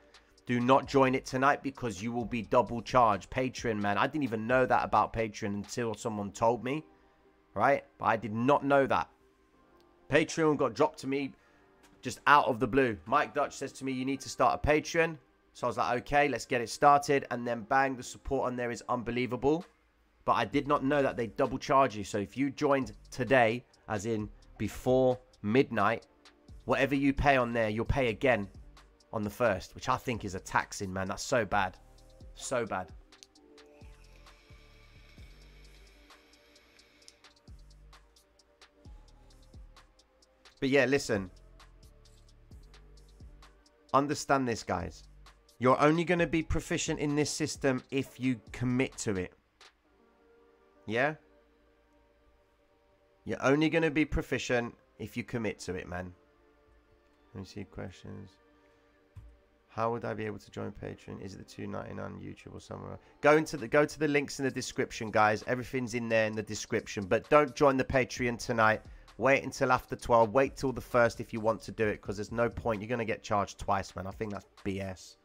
Speaker 2: Do not join it tonight because you will be double charged. Patreon, man. I didn't even know that about Patreon until someone told me. Right? But I did not know that. Patreon got dropped to me just out of the blue. Mike Dutch says to me, you need to start a Patreon. So I was like, okay, let's get it started. And then bang, the support on there is unbelievable. But I did not know that they double charge you. So if you joined today, as in before midnight, whatever you pay on there, you'll pay again on the first, which I think is a taxing, man. That's so bad. So bad. But yeah, listen, Understand this, guys. You're only going to be proficient in this system if you commit to it. Yeah? You're only going to be proficient if you commit to it, man. Let me see questions. How would I be able to join Patreon? Is it the two ninety nine YouTube or somewhere? Go into the go to the links in the description, guys. Everything's in there in the description. But don't join the Patreon tonight. Wait until after twelve. Wait till the first if you want to do it, because there's no point. You're gonna get charged twice, man. I think that's BS.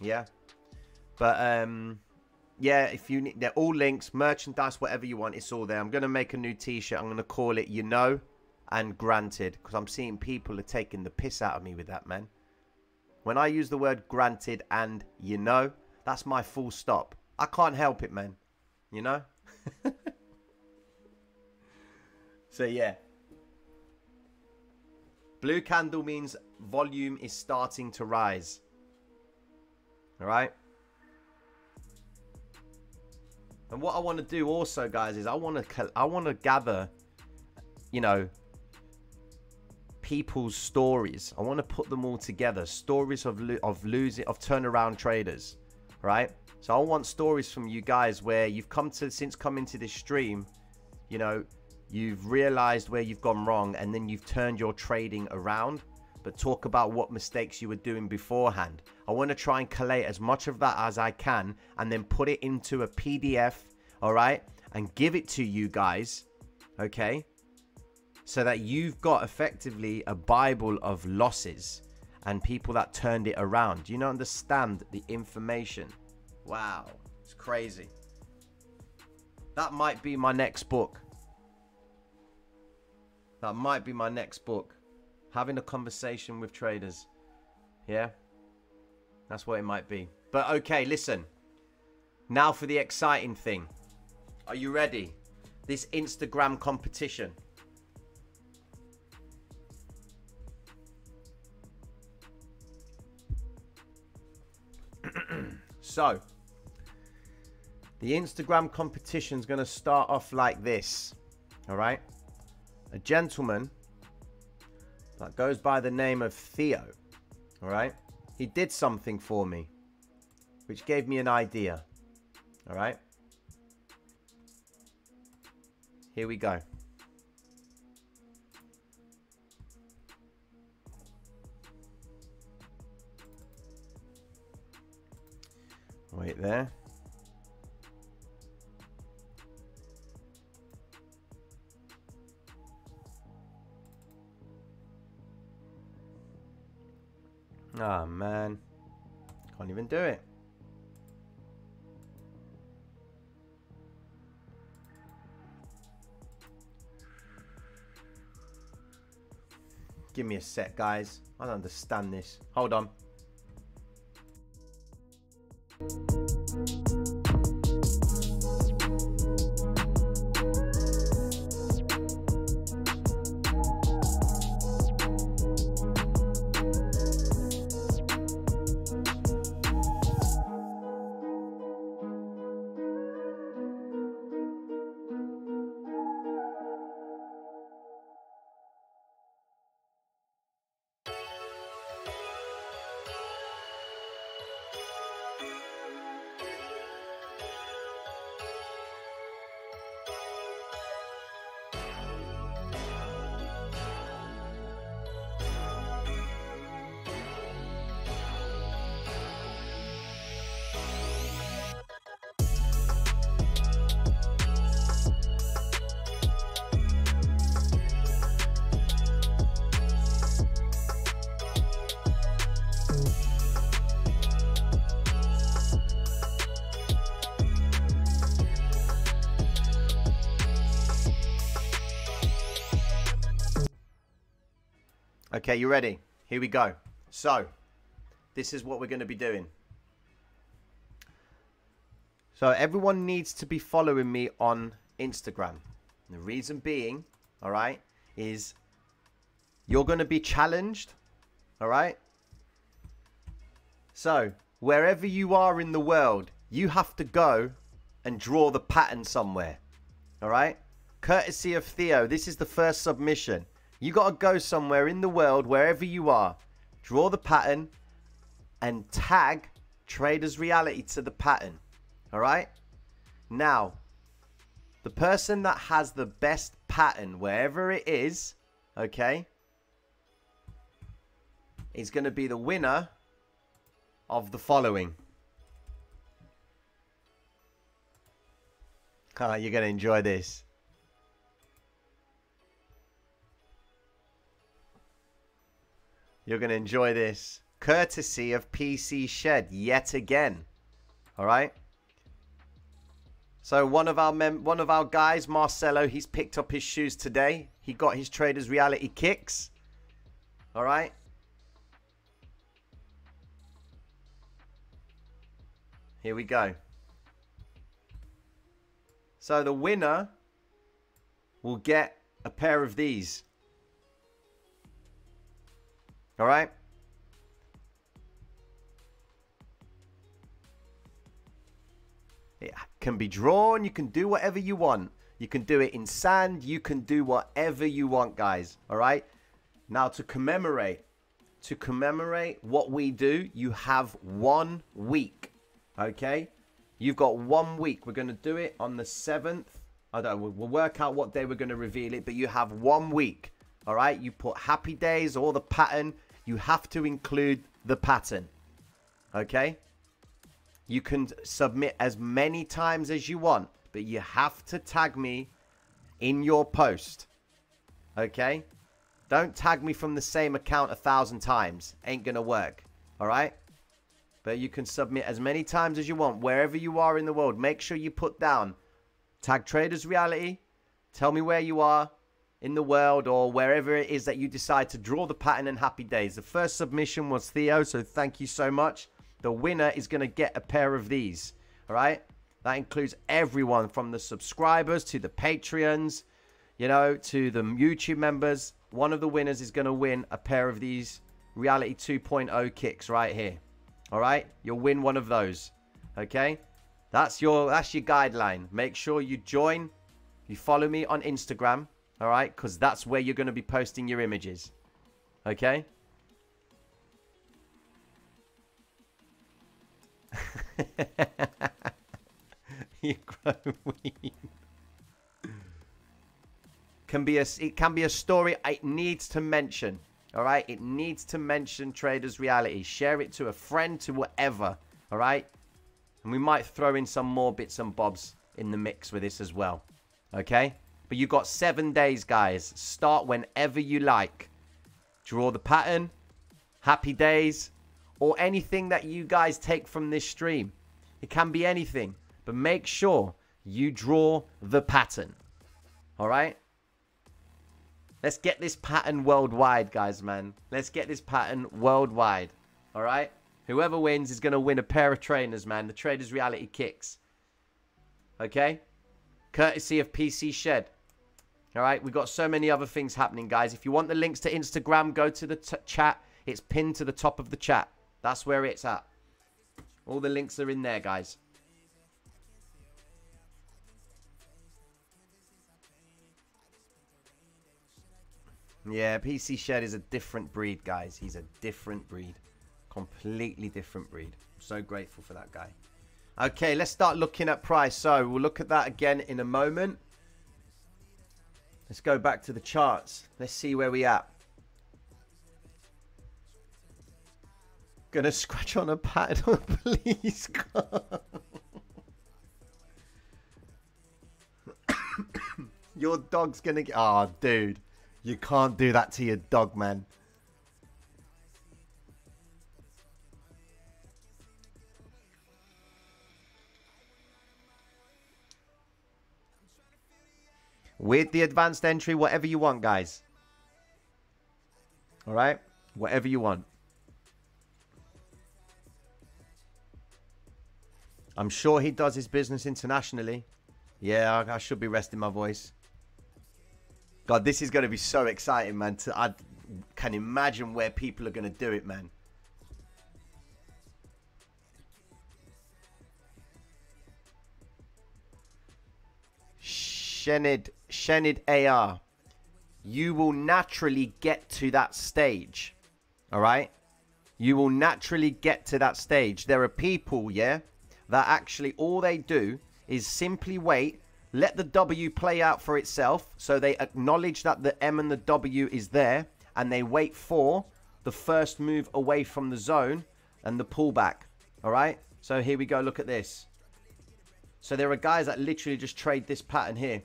Speaker 2: Yeah. But um, yeah. If you need, they're all links, merchandise, whatever you want. It's all there. I'm gonna make a new T-shirt. I'm gonna call it, you know, and granted, because I'm seeing people are taking the piss out of me with that, man. When I use the word granted and you know, that's my full stop. I can't help it, man. You know? so, yeah. Blue candle means volume is starting to rise. All right? And what I want to do also, guys, is I want to I want to gather, you know, people's stories. I want to put them all together. Stories of lo- of losing of turnaround traders, right? So I want stories from you guys where you've come to since coming to this stream, you know, you've realized where you've gone wrong and then you've turned your trading around. But talk about what mistakes you were doing beforehand. I want to try and collate as much of that as I can and then put it into a PDF, all right? And give it to you guys, okay? so that you've got effectively a Bible of losses and people that turned it around. Do you not understand the information? Wow, it's crazy. That might be my next book. That might be my next book. Having a conversation with traders. Yeah? That's what it might be. But okay, listen. Now for the exciting thing. Are you ready? This Instagram competition. so, the Instagram competition is going to start off like this. All right. A gentleman that goes by the name of Theo. All right. He did something for me, which gave me an idea. All right. Here we go. Wait there. Oh man. Can't even do it. Give me a sec, guys. I don't understand this. Hold on. Okay, you ready? Here we go. So, this is what we're going to be doing. So, everyone needs to be following me on Instagram. The reason being, all right, is you're going to be challenged, all right? So, wherever you are in the world, you have to go and draw the pattern somewhere, all right? Courtesy of Theo, this is the first submission. You got to go somewhere in the world, wherever you are, draw the pattern, and tag Traders Reality to the pattern. All right? Now, the person that has the best pattern, wherever it is, okay, is going to be the winner of the following. Ah, you're going to enjoy this. You're going to enjoy this. Courtesy of PC Shed yet again. All right? So one of our mem- one of our guys, Marcelo, he's picked up his shoes today. He got his Traders Reality kicks. All right? Here we go. So the winner will get a pair of these. All right? It can be drawn. You can do whatever you want. You can do it in sand. You can do whatever you want, guys. All right? Now, to commemorate, to commemorate what we do, you have one week. Okay? You've got one week. We're going to do it on the 7th. I don't know. We'll work out what day we're going to reveal it, but you have one week. All right? You put happy days or the pattern. You have to include the pattern. Okay? You can submit as many times as you want, but you have to tag me in your post. Okay? Don't tag me from the same account a thousand times. Ain't gonna work. Alright? But you can submit as many times as you want, wherever you are in the world. Make sure you put down tag Traders Reality. Tell me where you are in the world or wherever it is that you decide to draw the pattern and happy days. The first submission was Theo, so thank you so much. The winner is going to get a pair of these. All right? That includes everyone from the subscribers to the Patreons, you know, to the YouTube members. One of the winners is going to win a pair of these Reality 2.0 kicks right here. All right? You'll win one of those. Okay? That's your that's your guideline. Make sure you join. You follow me on Instagram, all right? Cuz that's where you're going to be posting your images. Okay? you grow weed. Can be a it can be a story it needs to mention. All right? It needs to mention Traders Reality. Share it to a friend to whatever. All right? And we might throw in some more bits and bobs in the mix with this as well. Okay? But you got 7 days, guys. Start whenever you like. Draw the pattern. Happy days or anything that you guys take from this stream. It can be anything, but make sure you draw the pattern. All right? Let's get this pattern worldwide, guys, man. Let's get this pattern worldwide. All right? Whoever wins is going to win a pair of trainers, man. The Traders Reality Kicks. Okay? Courtesy of PC Shed. All right? We've got so many other things happening, guys. If you want the links to Instagram, go to the chat. It's pinned to the top of the chat. That's where it's at. All the links are in there, guys. Yeah, PC Shed is a different breed, guys. He's a different breed. Completely different breed. I'm so grateful for that guy. Okay, let's start looking at price. So we'll look at that again in a moment. Let's go back to the charts. Let's see where we at. Gonna scratch on a pattern on a police car. your dog's gonna get. Oh, dude. You can't do that to your dog, man. With the advanced entry, whatever you want, guys. All right? Whatever you want. I'm sure he does his business internationally. Yeah, I, I should be resting my voice. God, this is going to be so exciting, man. To, I can imagine where people are going to do it, man. Shenid, Shenid AR. You will naturally get to that stage. All right? You will naturally get to that stage. There are people, yeah, that actually all they do is simply wait, let the W play out for itself. So they acknowledge that the M and the W is there and they wait for the first move away from the zone and the pullback. All right. So here we go. Look at this. So there are guys that literally just trade this pattern here.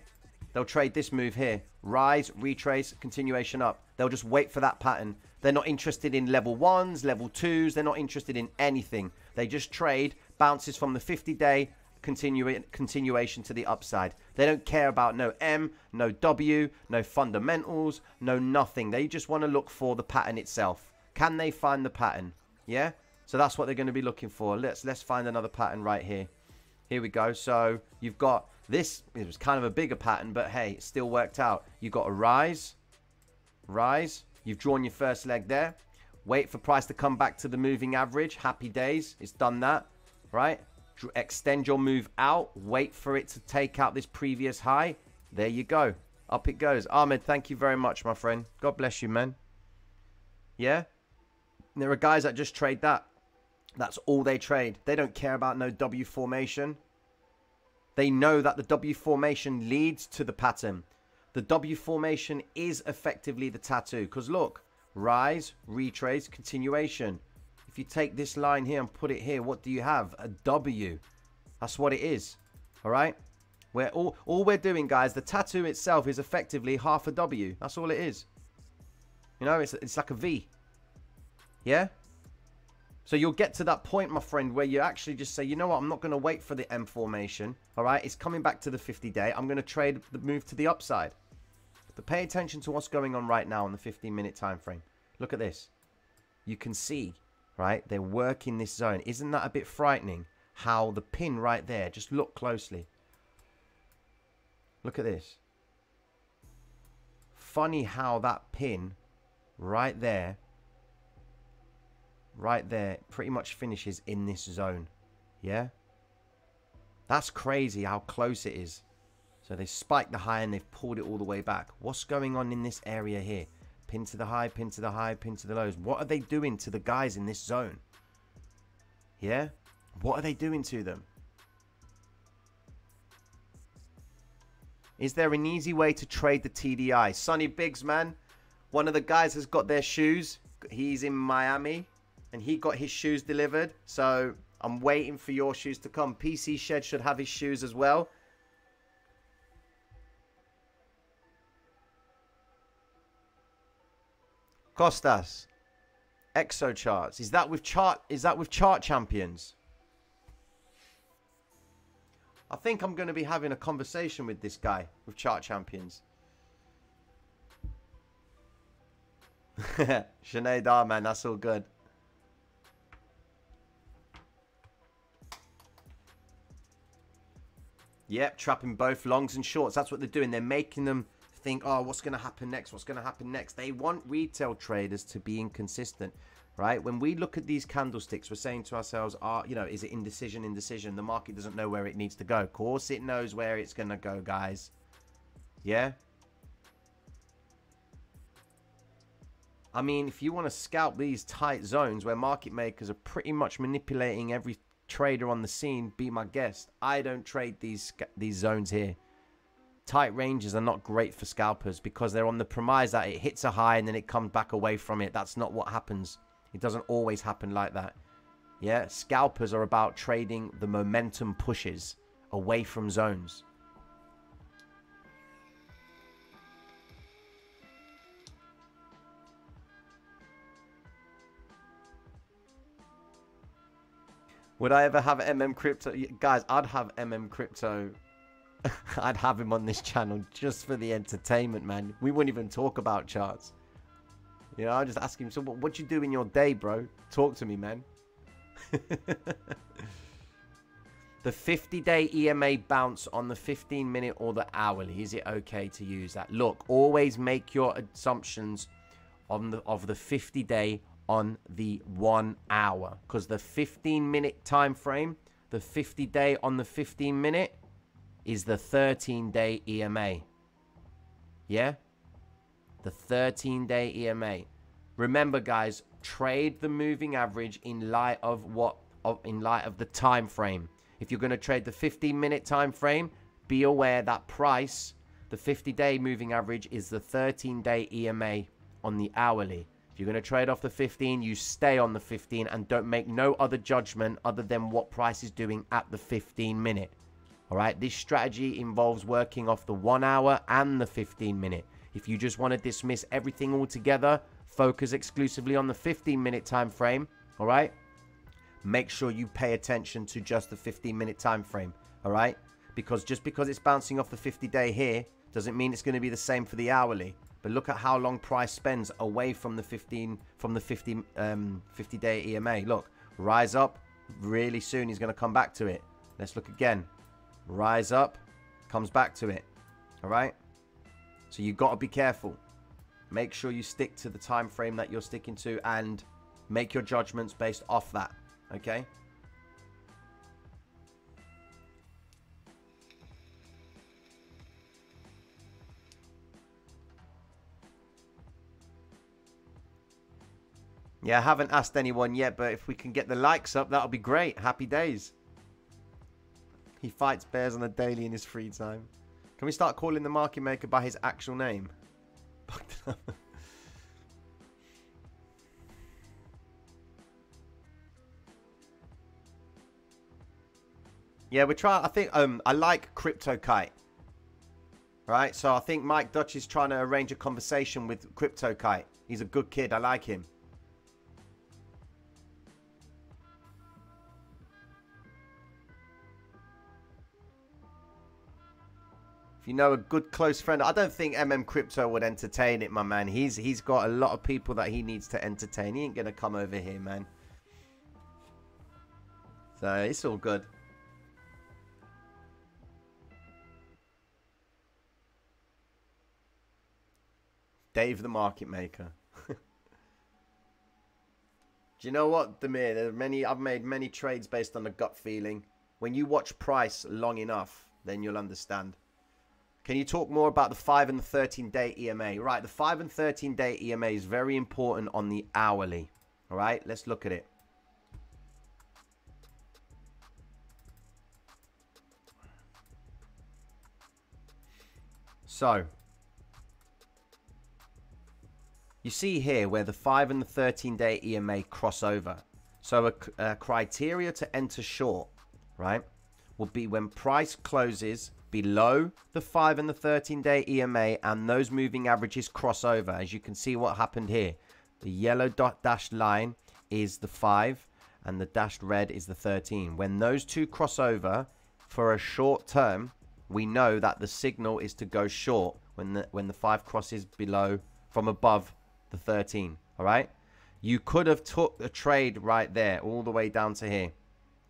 Speaker 2: They'll trade this move here. Rise, retrace, continuation up. They'll just wait for that pattern. They're not interested in level ones, level twos. They're not interested in anything. They just trade bounces from the 50 day continu- continuation to the upside. They don't care about no M, no W, no fundamentals, no nothing. They just want to look for the pattern itself. Can they find the pattern? Yeah? So that's what they're going to be looking for. Let's let's find another pattern right here. Here we go. So you've got this. It was kind of a bigger pattern, but hey, it still worked out. You've got a rise, rise. You've drawn your first leg there. Wait for price to come back to the moving average. Happy days. It's done that, right? Extend your move out. Wait for it to take out this previous high. There you go. Up it goes. Ahmed, thank you very much, my friend. God bless you, man. Yeah? There are guys that just trade that. That's all they trade. They don't care about no W formation. They know that the W formation leads to the pattern. The W formation is effectively the tattoo. Because look, rise, retrace, continuation. If you take this line here and put it here, what do you have? A W. That's what it is. All right? We're all, all we're doing, guys, the tattoo itself is effectively half a W. That's all it is. You know, it's, it's like a V. Yeah? So you'll get to that point, my friend, where you actually just say, you know what, I'm not going to wait for the M formation. All right, it's coming back to the 50 day. I'm going to trade the move to the upside. But pay attention to what's going on right now on the 15 minute time frame. Look at this. You can see, right, they're working this zone. Isn't that a bit frightening? How the pin right there, just look closely. Look at this. Funny how that pin right there right there pretty much finishes in this zone. Yeah? That's crazy how close it is. So they spiked the high and they've pulled it all the way back. What's going on in this area here? Pin to the high, pin to the high, pin to the lows. What are they doing to the guys in this zone? Yeah? What are they doing to them? Is there an easy way to trade the TDI? Sonny Biggs, man. One of the guys has got their shoes. He's in Miami and he got his shoes delivered. So I'm waiting for your shoes to come. PC Shed should have his shoes as well. Costas. Exo charts. Is that with chart is that with chart champions? I think I'm going to be having a conversation with this guy with chart champions. Sinead man, that's all good. Yep, trapping both longs and shorts. That's what they're doing. They're making them think, oh, what's going to happen next? What's going to happen next? They want retail traders to be inconsistent, right? When we look at these candlesticks, we're saying to ourselves, "Are you know, is it indecision, indecision? The market doesn't know where it needs to go. Of course, it knows where it's going to go, guys. Yeah. I mean, if you want to scalp these tight zones where market makers are pretty much manipulating every trader on the scene, be my guest. I don't trade these these zones here. Tight ranges are not great for scalpers because they're on the premise that it hits a high and then it comes back away from it. That's not what happens. It doesn't always happen like that. Yeah, scalpers are about trading the momentum pushes away from zones. Would I ever have MM Crypto? Guys, I'd have MM Crypto. I'd have him on this channel just for the entertainment, man. We wouldn't even talk about charts. You know, I just ask him, so what, what you do in your day, bro? Talk to me, man. the 50-day EMA bounce on the 15-minute or the hourly, is it okay to use that? Look, always make your assumptions on the of the 50-day on the one hour because the 15 minute time frame, the 50 day on the 15 minute is the 13 day EMA. Yeah? The 13 day EMA. Remember guys, trade the moving average in light of what of in light of the time frame. If you're going to trade the 15 minute time frame, be aware that price, the 50 day moving average is the 13 day EMA on the hourly. If you're going to trade off the 15, you stay on the 15 and don't make no other judgment other than what price is doing at the 15 minute. All right, this strategy involves working off the one hour and the 15 minute. If you just want to dismiss everything altogether, focus exclusively on the 15 minute time frame, all right? Make sure you pay attention to just the 15 minute time frame, all right? Because just because it's bouncing off the 50 day here doesn't mean it's going to be the same for the hourly. But look at how long price spends away from the 15 from the 50 um 50 day EMA. Look, rise up really soon he's going to come back to it. Let's look again. Rise up, comes back to it. All right? So you've got to be careful. Make sure you stick to the time frame that you're sticking to and make your judgments based off that. Okay? Yeah, I haven't asked anyone yet, but if we can get the likes up, that'll be great. Happy days. He fights bears on a daily in his free time. Can we start calling the market maker by his actual name? yeah, we're trying. I think um I like Crypto Kite. Right, so I think Mike Dutch is trying to arrange a conversation with Crypto Kite. He's a good kid. I like him. You know a good close friend, I don't think MM Crypto would entertain it, my man. He's he's got a lot of people that he needs to entertain. He ain't gonna come over here, man. So it's all good. Dave the market maker. Do you know what, Demir? There are many I've made many trades based on a gut feeling. When you watch price long enough, then you'll understand. Can you talk more about the 5 and the 13 day EMA? Right, the 5 and 13 day EMA is very important on the hourly. All right, let's look at it. So, you see here where the 5 and the 13 day EMA cross over. So, a, a criteria to enter short, right, will be when price closes below the 5 and the 13 day EMA and those moving averages cross over. As you can see what happened here. The yellow dot dashed line is the 5 and the dashed red is the 13. When those two cross over for a short term, we know that the signal is to go short when the when the 5 crosses below from above the 13, all right? You could have took a trade right there all the way down to here.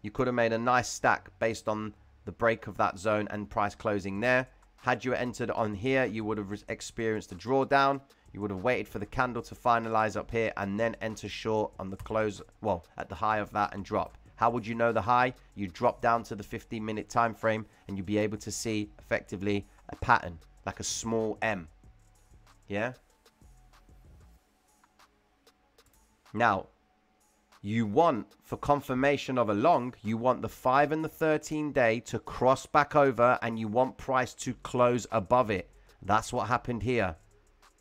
Speaker 2: You could have made a nice stack based on the break of that zone and price closing there. Had you entered on here, you would have experienced a drawdown. You would have waited for the candle to finalize up here and then enter short on the close, well, at the high of that and drop. How would you know the high? You drop down to the 15 minute time frame and you'd be able to see effectively a pattern, like a small M. Yeah? Now, you want, for confirmation of a long, you want the 5 and the 13 day to cross back over and you want price to close above it. That's what happened here.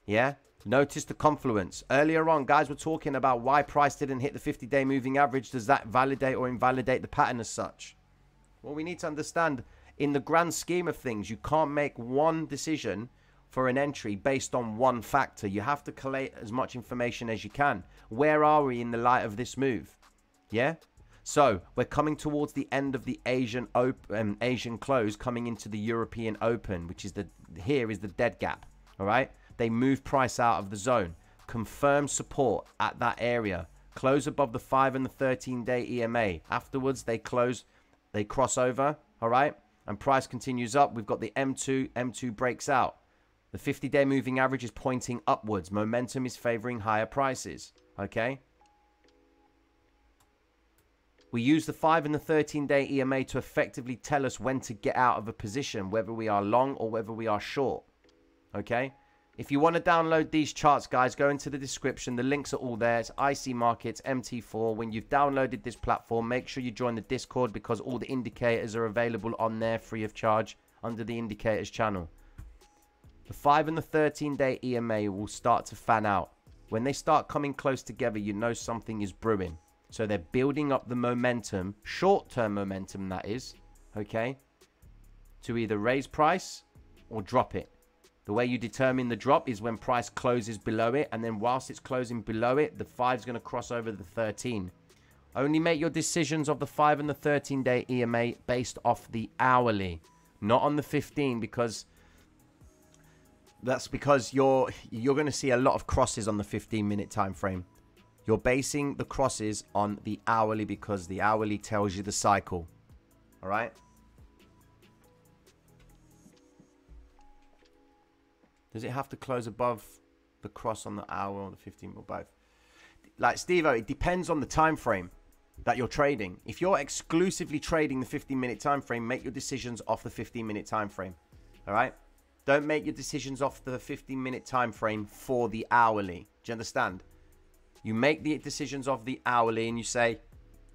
Speaker 2: Yeah? Notice the confluence. Earlier on, guys were talking about why price didn't hit the 50 day moving average. Does that validate or invalidate the pattern as such? Well, we need to understand in the grand scheme of things, you can't make one decision for an entry based on one factor. You have to collate as much information as you can. Where are we in the light of this move? Yeah? So we're coming towards the end of the Asian open, um, Asian close, coming into the European Open, which is the here is the dead gap. All right, they move price out of the zone, confirm support at that area, close above the five and the 13 day EMA. Afterwards, they close, they cross over. All right, and price continues up. We've got the M2, M2 breaks out. The 50 day moving average is pointing upwards. Momentum is favoring higher prices. Okay. We use the 5 and the 13 day EMA to effectively tell us when to get out of a position, whether we are long or whether we are short. Okay. If you want to download these charts, guys, go into the description. The links are all there. It's IC Markets MT4. When you've downloaded this platform, make sure you join the Discord because all the indicators are available on there free of charge under the indicators channel. The 5 and the 13 day EMA will start to fan out. When they start coming close together, you know something is brewing. So they're building up the momentum, short term momentum, that is, okay, to either raise price or drop it. The way you determine the drop is when price closes below it, and then whilst it's closing below it, the 5 is going to cross over the 13. Only make your decisions of the 5 and the 13 day EMA based off the hourly, not on the 15, because that's because you're you're going to see a lot of crosses on the 15 minute time frame. You're basing the crosses on the hourly because the hourly tells you the cycle. All right? Does it have to close above the cross on the hour or the 15 or both? Like Steve, it depends on the time frame that you're trading. If you're exclusively trading the 15 minute time frame, make your decisions off the 15 minute time frame. All right? Don't make your decisions off the 15 minute time frame for the hourly. Do you understand? You make the decisions of the hourly and you say,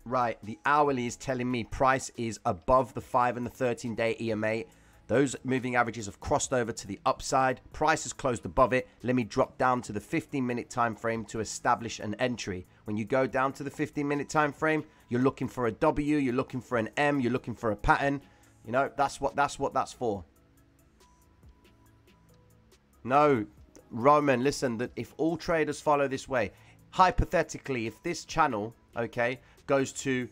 Speaker 2: right, the hourly is telling me price is above the 5 and the 13 day EMA those moving averages have crossed over to the upside. Price has closed above it. Let me drop down to the 15 minute time frame to establish an entry. When you go down to the 15 minute time frame, you're looking for a W, you're looking for an M, you're looking for a pattern. You know, that's what that's what that's for. No, Roman, listen, that if all traders follow this way, hypothetically, if this channel, okay, goes to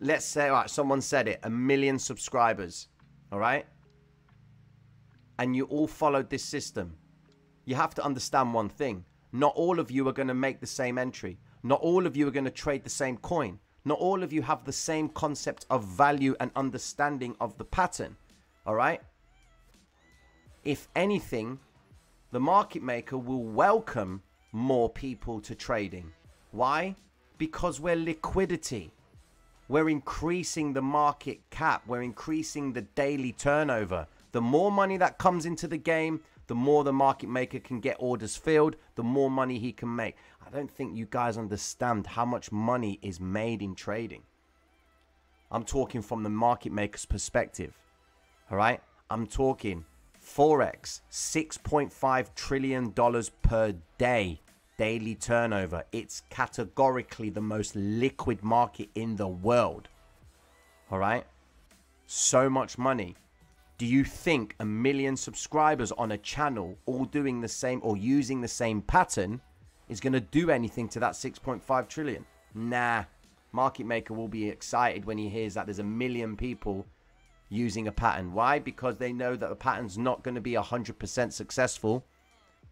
Speaker 2: let's say, right, someone said it, a million subscribers, all right? and you all followed this system, you have to understand one thing. Not all of you are going to make the same entry. Not all of you are going to trade the same coin. Not all of you have the same concept of value and understanding of the pattern. All right? If anything, the market maker will welcome more people to trading. Why? Because we're liquidity. We're increasing the market cap. We're increasing the daily turnover. The more money that comes into the game, the more the market maker can get orders filled, the more money he can make. I don't think you guys understand how much money is made in trading. I'm talking from the market maker's perspective. All right? I'm talking Forex, $6.5 trillion per day daily turnover. It's categorically the most liquid market in the world. All right? So much money do you think a million subscribers on a channel all doing the same or using the same pattern is going to do anything to that 6.5 trillion? Nah. Market maker will be excited when he hears that there's a million people using a pattern. Why? Because they know that the pattern's not going to be 100% successful,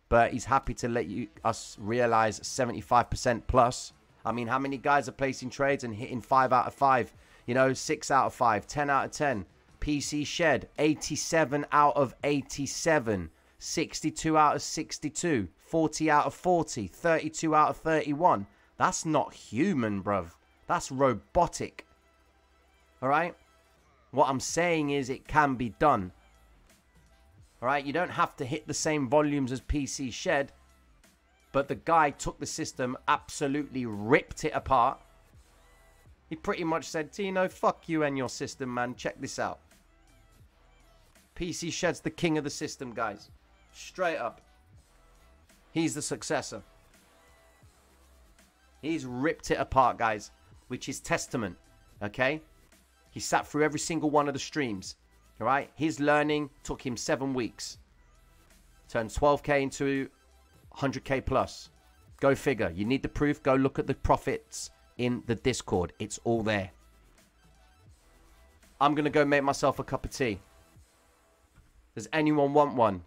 Speaker 2: but he's happy to let you us realize 75% plus. I mean, how many guys are placing trades and hitting 5 out of 5? You know, 6 out of 5, 10 out of 10. PC Shed, 87 out of 87, 62 out of 62, 40 out of 40, 32 out of 31. That's not human, bruv. That's robotic. All right? What I'm saying is it can be done. All right? You don't have to hit the same volumes as PC Shed, but the guy took the system, absolutely ripped it apart. He pretty much said, Tino, fuck you and your system, man. Check this out. PC Shed's the king of the system, guys. Straight up. He's the successor. He's ripped it apart, guys, which is testament, okay? He sat through every single one of the streams, all right? His learning took him seven weeks. Turned 12K into 100K plus. Go figure. You need the proof. Go look at the profits in the Discord. It's all there. I'm going to go make myself a cup of tea. Does anyone want one?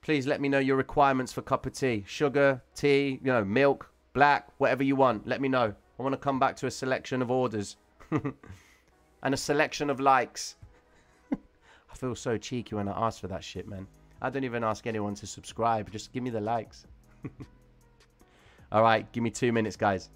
Speaker 2: Please let me know your requirements for cup of tea. Sugar, tea, you know, milk, black, whatever you want. Let me know. I want to come back to a selection of orders. and a selection of likes. I feel so cheeky when I ask for that shit, man. I don't even ask anyone to subscribe. Just give me the likes. All right, give me two minutes, guys.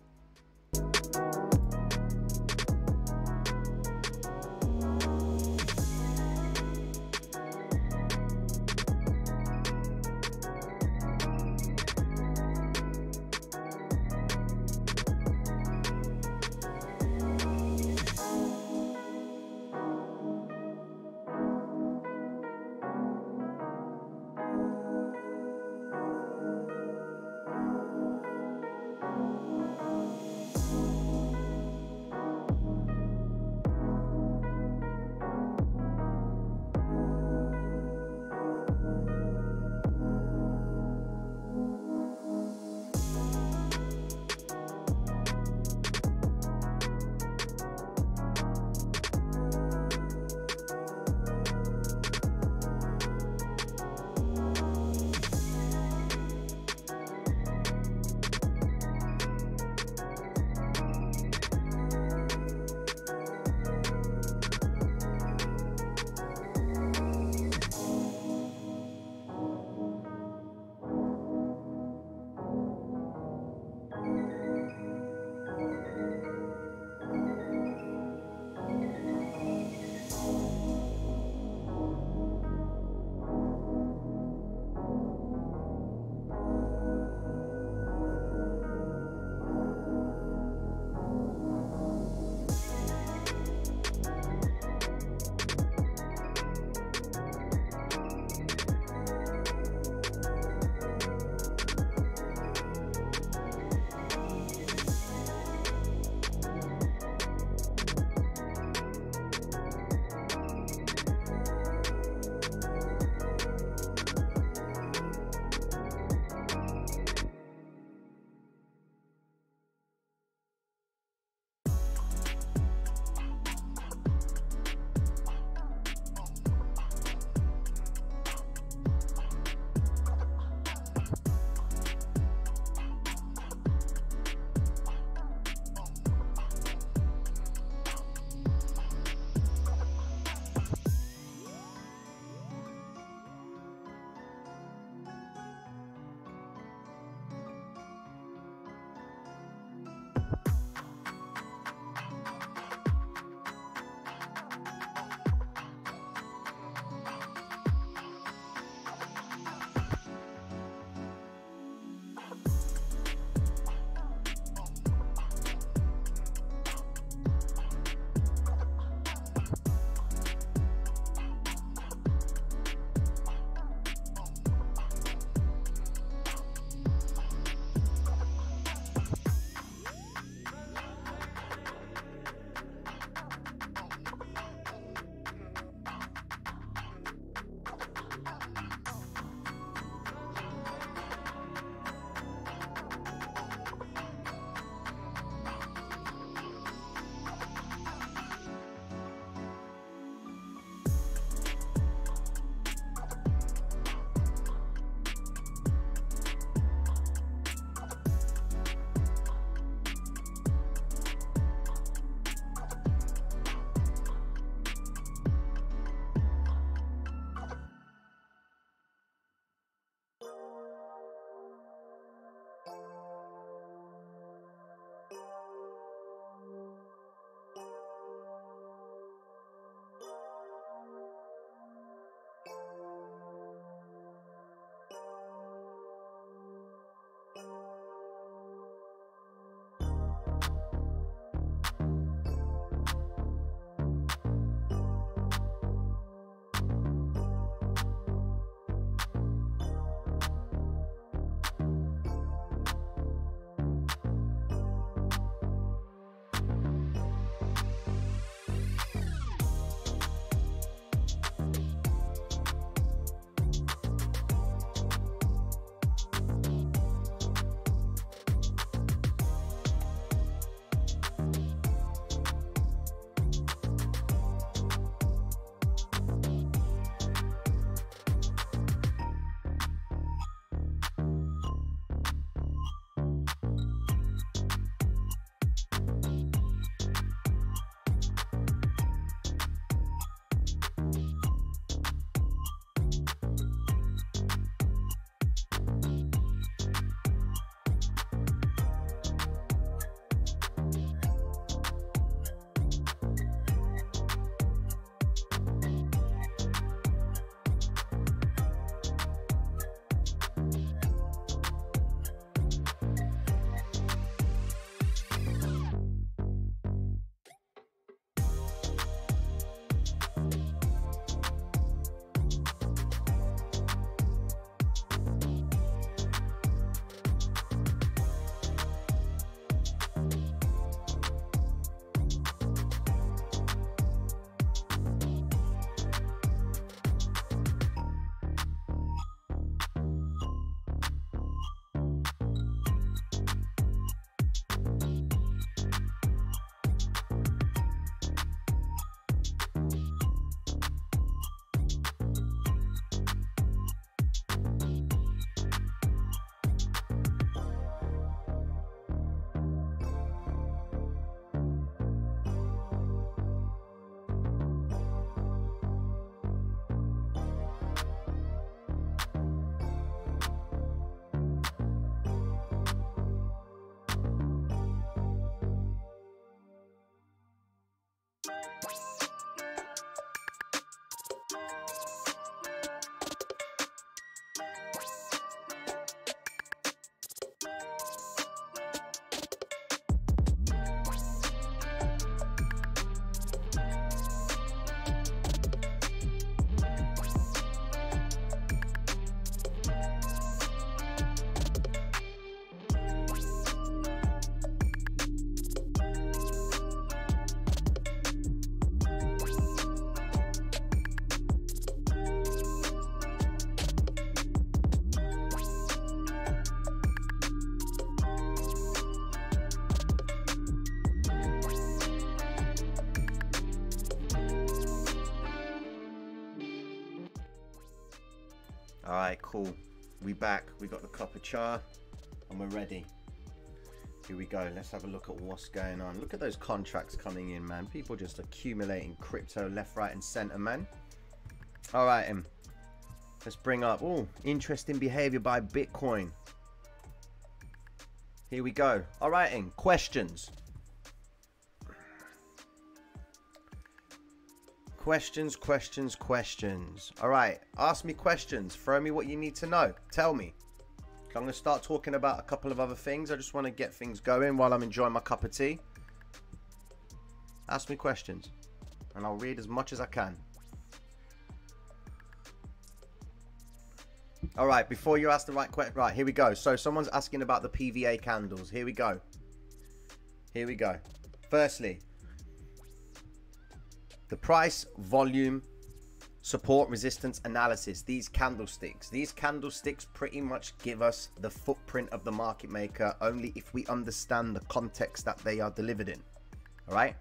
Speaker 2: All right, cool. We back. We got the copper char, and we're ready. Here we go. Let's have a look at what's going on. Look at those contracts coming in, man. People just accumulating crypto left, right, and center, man. All right, um, let's bring up. Oh, interesting behavior by Bitcoin. Here we go. All right, in questions. Questions, questions, questions. All right, ask me questions. Throw me what you need to know. Tell me. I'm going to start talking about a couple of other things. I just want to get things going while I'm enjoying my cup of tea. Ask me questions, and I'll read as much as I can. All right, before you ask the right question, right, here we go. So someone's asking about the PVA candles. Here we go. Here we go. Firstly, the price, volume, support, resistance analysis. These candlesticks. These candlesticks pretty much give us the footprint of the market maker only if we understand the context that they are delivered in. All right.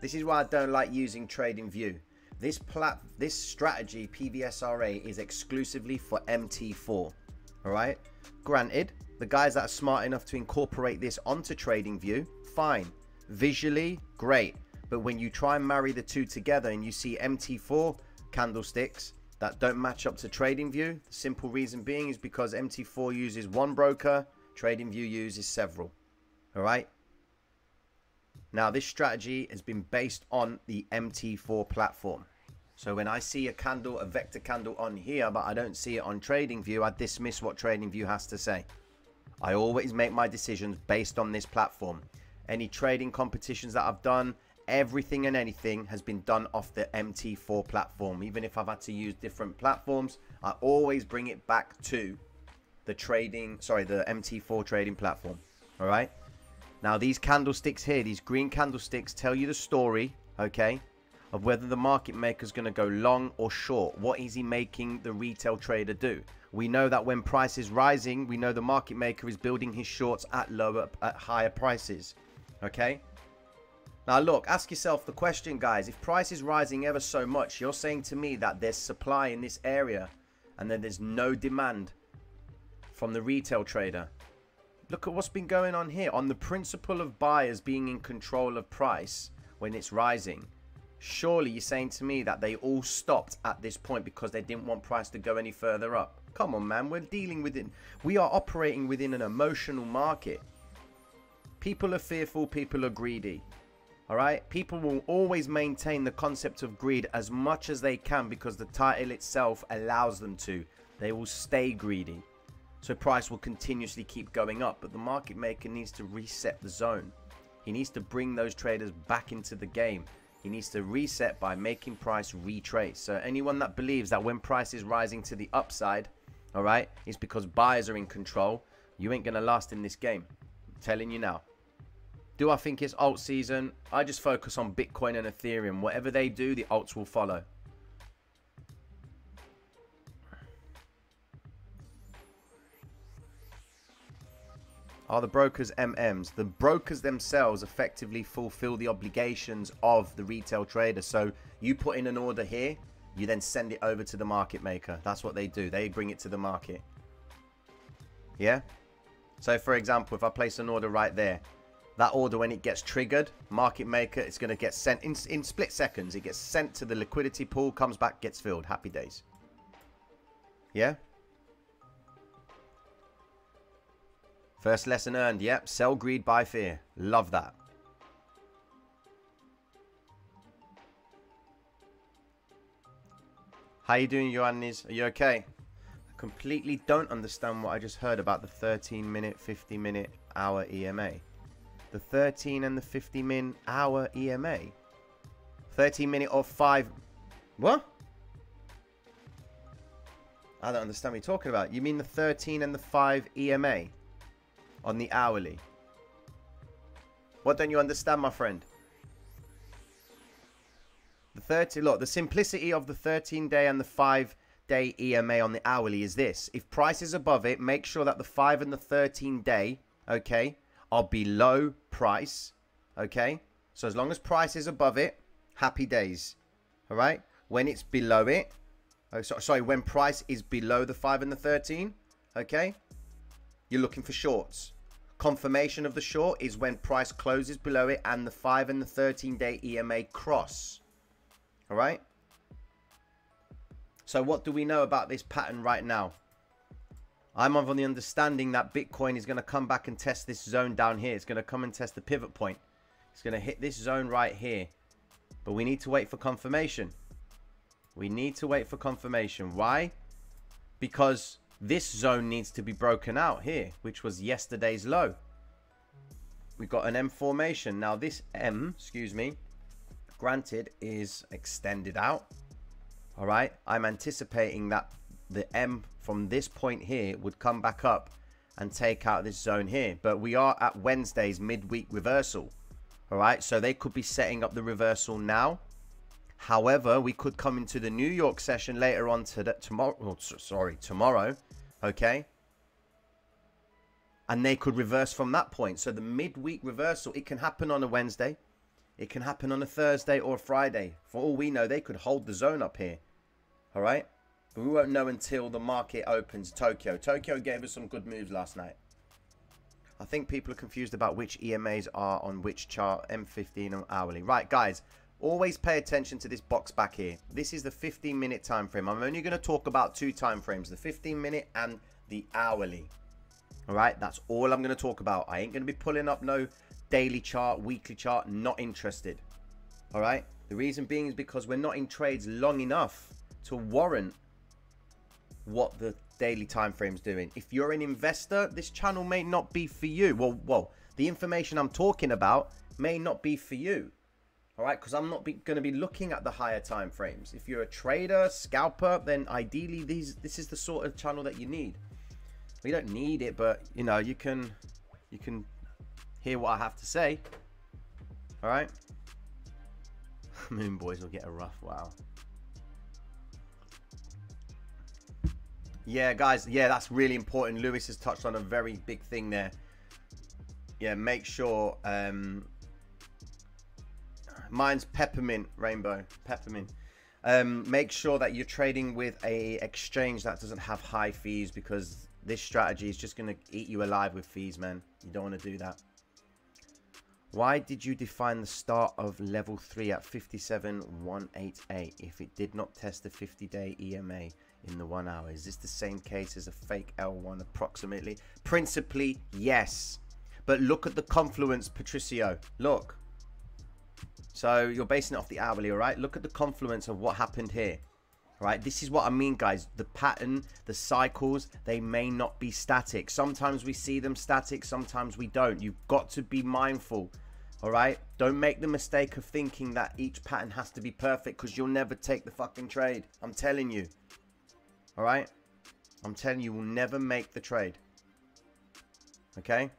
Speaker 2: This is why I don't like using Trading View. This plat, this strategy PVSRA is exclusively for MT4. All right. Granted, the guys that are smart enough to incorporate this onto Trading View, fine. Visually, great. But when you try and marry the two together and you see MT4 candlesticks that don't match up to TradingView, the simple reason being is because MT4 uses one broker, TradingView uses several. All right. Now, this strategy has been based on the MT4 platform. So when I see a candle, a vector candle on here, but I don't see it on TradingView, I dismiss what TradingView has to say. I always make my decisions based on this platform. Any trading competitions that I've done, everything and anything has been done off the MT4 platform. Even if I've had to use different platforms, I always bring it back to the trading, sorry, the MT4 trading platform. All right. Now, these candlesticks here, these green candlesticks tell you the story, okay, of whether the market maker is going to go long or short. What is he making the retail trader do? We know that when price is rising, we know the market maker is building his shorts at lower, at higher prices, okay? Now look, ask yourself the question, guys. If price is rising ever so much, you're saying to me that there's supply in this area and then there's no demand from the retail trader. Look at what's been going on here. On the principle of buyers being in control of price when it's rising, surely you're saying to me that they all stopped at this point because they didn't want price to go any further up. Come on, man. We're dealing with it. We are operating within an emotional market. People are fearful. People are greedy. All right. People will always maintain the concept of greed as much as they can because the title itself allows them to. They will stay greedy. So price will continuously keep going up. But the market maker needs to reset the zone. He needs to bring those traders back into the game. He needs to reset by making price retrace. So anyone that believes that when price is rising to the upside, all right, it's because buyers are in control. You ain't going to last in this game. I'm telling you now. Do I think it's alt season? I just focus on Bitcoin and Ethereum. Whatever they do, the alts will follow. Are the brokers MMs? The brokers themselves effectively fulfill the obligations of the retail trader. So you put in an order here, you then send it over to the market maker. That's what they do. They bring it to the market. Yeah? So for example, if I place an order right there, that order, when it gets triggered, market maker, it's going to get sent in, in split seconds. It gets sent to the liquidity pool, comes back, gets filled. Happy days. Yeah? First lesson earned. Yep. Sell greed, buy fear. Love that. How you doing, Ioannis? Are you okay? I completely don't understand what I just heard about the 13 minute, 50 minute, hour EMA the 13 and the 50 min hour EMA. 13 minute or 5... What? I don't understand what you're talking about. You mean the 13 and the 5 EMA on the hourly? What don't you understand, my friend? The 30, look, the simplicity of the 13 day and the 5 day EMA on the hourly is this. If price is above it, make sure that the 5 and the 13 day, okay, are below price. Okay. So as long as price is above it, happy days. All right. When it's below it, Oh, so, sorry, when price is below the 5 and the 13, okay? You're looking for shorts. Confirmation of the short is when price closes below it and the 5 and the 13 day EMA cross. All right? So what do we know about this pattern right now? I'm of the understanding that Bitcoin is going to come back and test this zone down here. It's going to come and test the pivot point. It's going to hit this zone right here. But we need to wait for confirmation. We need to wait for confirmation. Why? Because this zone needs to be broken out here, which was yesterday's low. We've got an M formation. Now this M, excuse me, granted is extended out. All right. I'm anticipating that the M from this point here would come back up and take out this zone here. But we are at Wednesday's midweek reversal. All right. So they could be setting up the reversal now. However, we could come into the New York session later on to tomorrow. Oh, sorry, tomorrow. Okay. And they could reverse from that point. So the midweek reversal, it can happen on a Wednesday. It can happen on a Thursday or a Friday. For all we know, they could hold the zone up here. All right. But we won't know until the market opens Tokyo. Tokyo gave us some good moves last night. I think people are confused about which EMAs are on which chart, M15 and hourly. Right, guys, always pay attention to this box back here. This is the 15 minute time frame. I'm only going to talk about two time frames, the 15 minute and the hourly. All right, that's all I'm going to talk about. I ain't going to be pulling up no daily chart, weekly chart, not interested. All right, the reason being is because we're not in trades long enough to warrant what the daily time frame's doing. If you're an investor, this channel may not be for you. Well, well, the information I'm talking about may not be for you. All right, because I'm not going to be looking at the higher time frames. If you're a trader, scalper, then ideally these this is the sort of channel that you need. We don't need it, but you know you can you can hear what I have to say. All right. Moon boys will get a rough. Wow. Yeah, guys. Yeah, that's really important. Lewis has touched on a very big thing there. Yeah, make sure. Um, mine's peppermint rainbow. Peppermint. Um, make sure that you're trading with a exchange that doesn't have high fees because this strategy is just going to eat you alive with fees, man. You don't want to do that. Why did you define the start of level 3 at 57,188 if it did not test the 50-day EMA? In the one hour. Is this the same case as a fake L1 approximately? Principally, yes. But look at the confluence, Patricio. Look. So you're basing it off the hourly, all right? Look at the confluence of what happened here. Right, this is what I mean, guys. The pattern, the cycles, they may not be static. Sometimes we see them static, sometimes we don't. You've got to be mindful, all right? Don't make the mistake of thinking that each pattern has to be perfect because you'll never take the fucking trade. I'm telling you. All right? I'm telling you, you will never make the trade. Okay?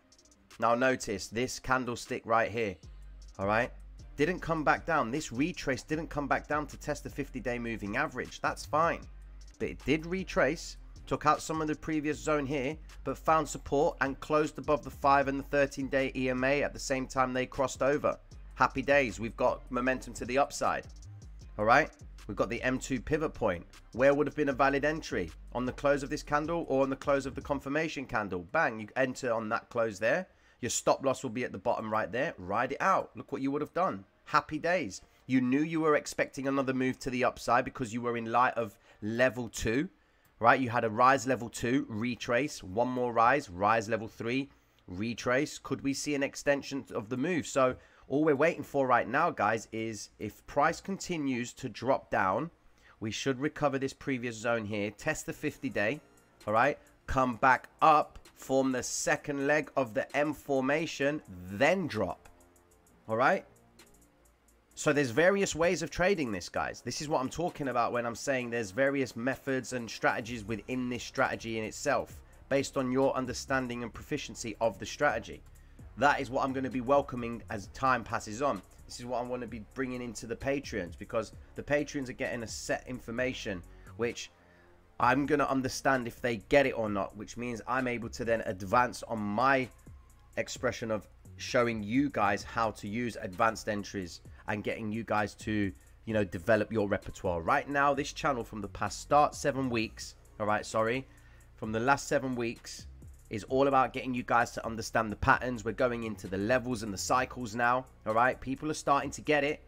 Speaker 2: Now notice this candlestick right here. All right? Didn't come back down. This retrace didn't come back down to test the 50-day moving average. That's fine. But it did retrace, took out some of the previous zone here, but found support and closed above the 5 and the 13-day EMA at the same time they crossed over. Happy days. We've got momentum to the upside. All right? We've got the M2 pivot point. Where would have been a valid entry? On the close of this candle or on the close of the confirmation candle? Bang, you enter on that close there. Your stop loss will be at the bottom right there. Ride it out. Look what you would have done. Happy days. You knew you were expecting another move to the upside because you were in light of level 2. Right? You had a rise level 2, retrace. One more rise, rise level 3, retrace. Could we see an extension of the move? So all we're waiting for right now, guys, is if price continues to drop down, we should recover this previous zone here, test the 50 day, all right, come back up, form the second leg of the M formation, then drop, all right? So there's various ways of trading this, guys. This is what I'm talking about when I'm saying there's various methods and strategies within this strategy in itself based on your understanding and proficiency of the strategy. That is what I'm going to be welcoming as time passes on. This is what I want to be bringing into the Patreons because the Patreons are getting a set information which I'm going to understand if they get it or not, which means I'm able to then advance on my expression of showing you guys how to use advanced entries and getting you guys to you know, develop your repertoire. Right now, this channel from the past start seven weeks, all right, sorry, from the last seven weeks is all about getting you guys to understand the patterns. We're going into the levels and the cycles now, all right? People are starting to get it.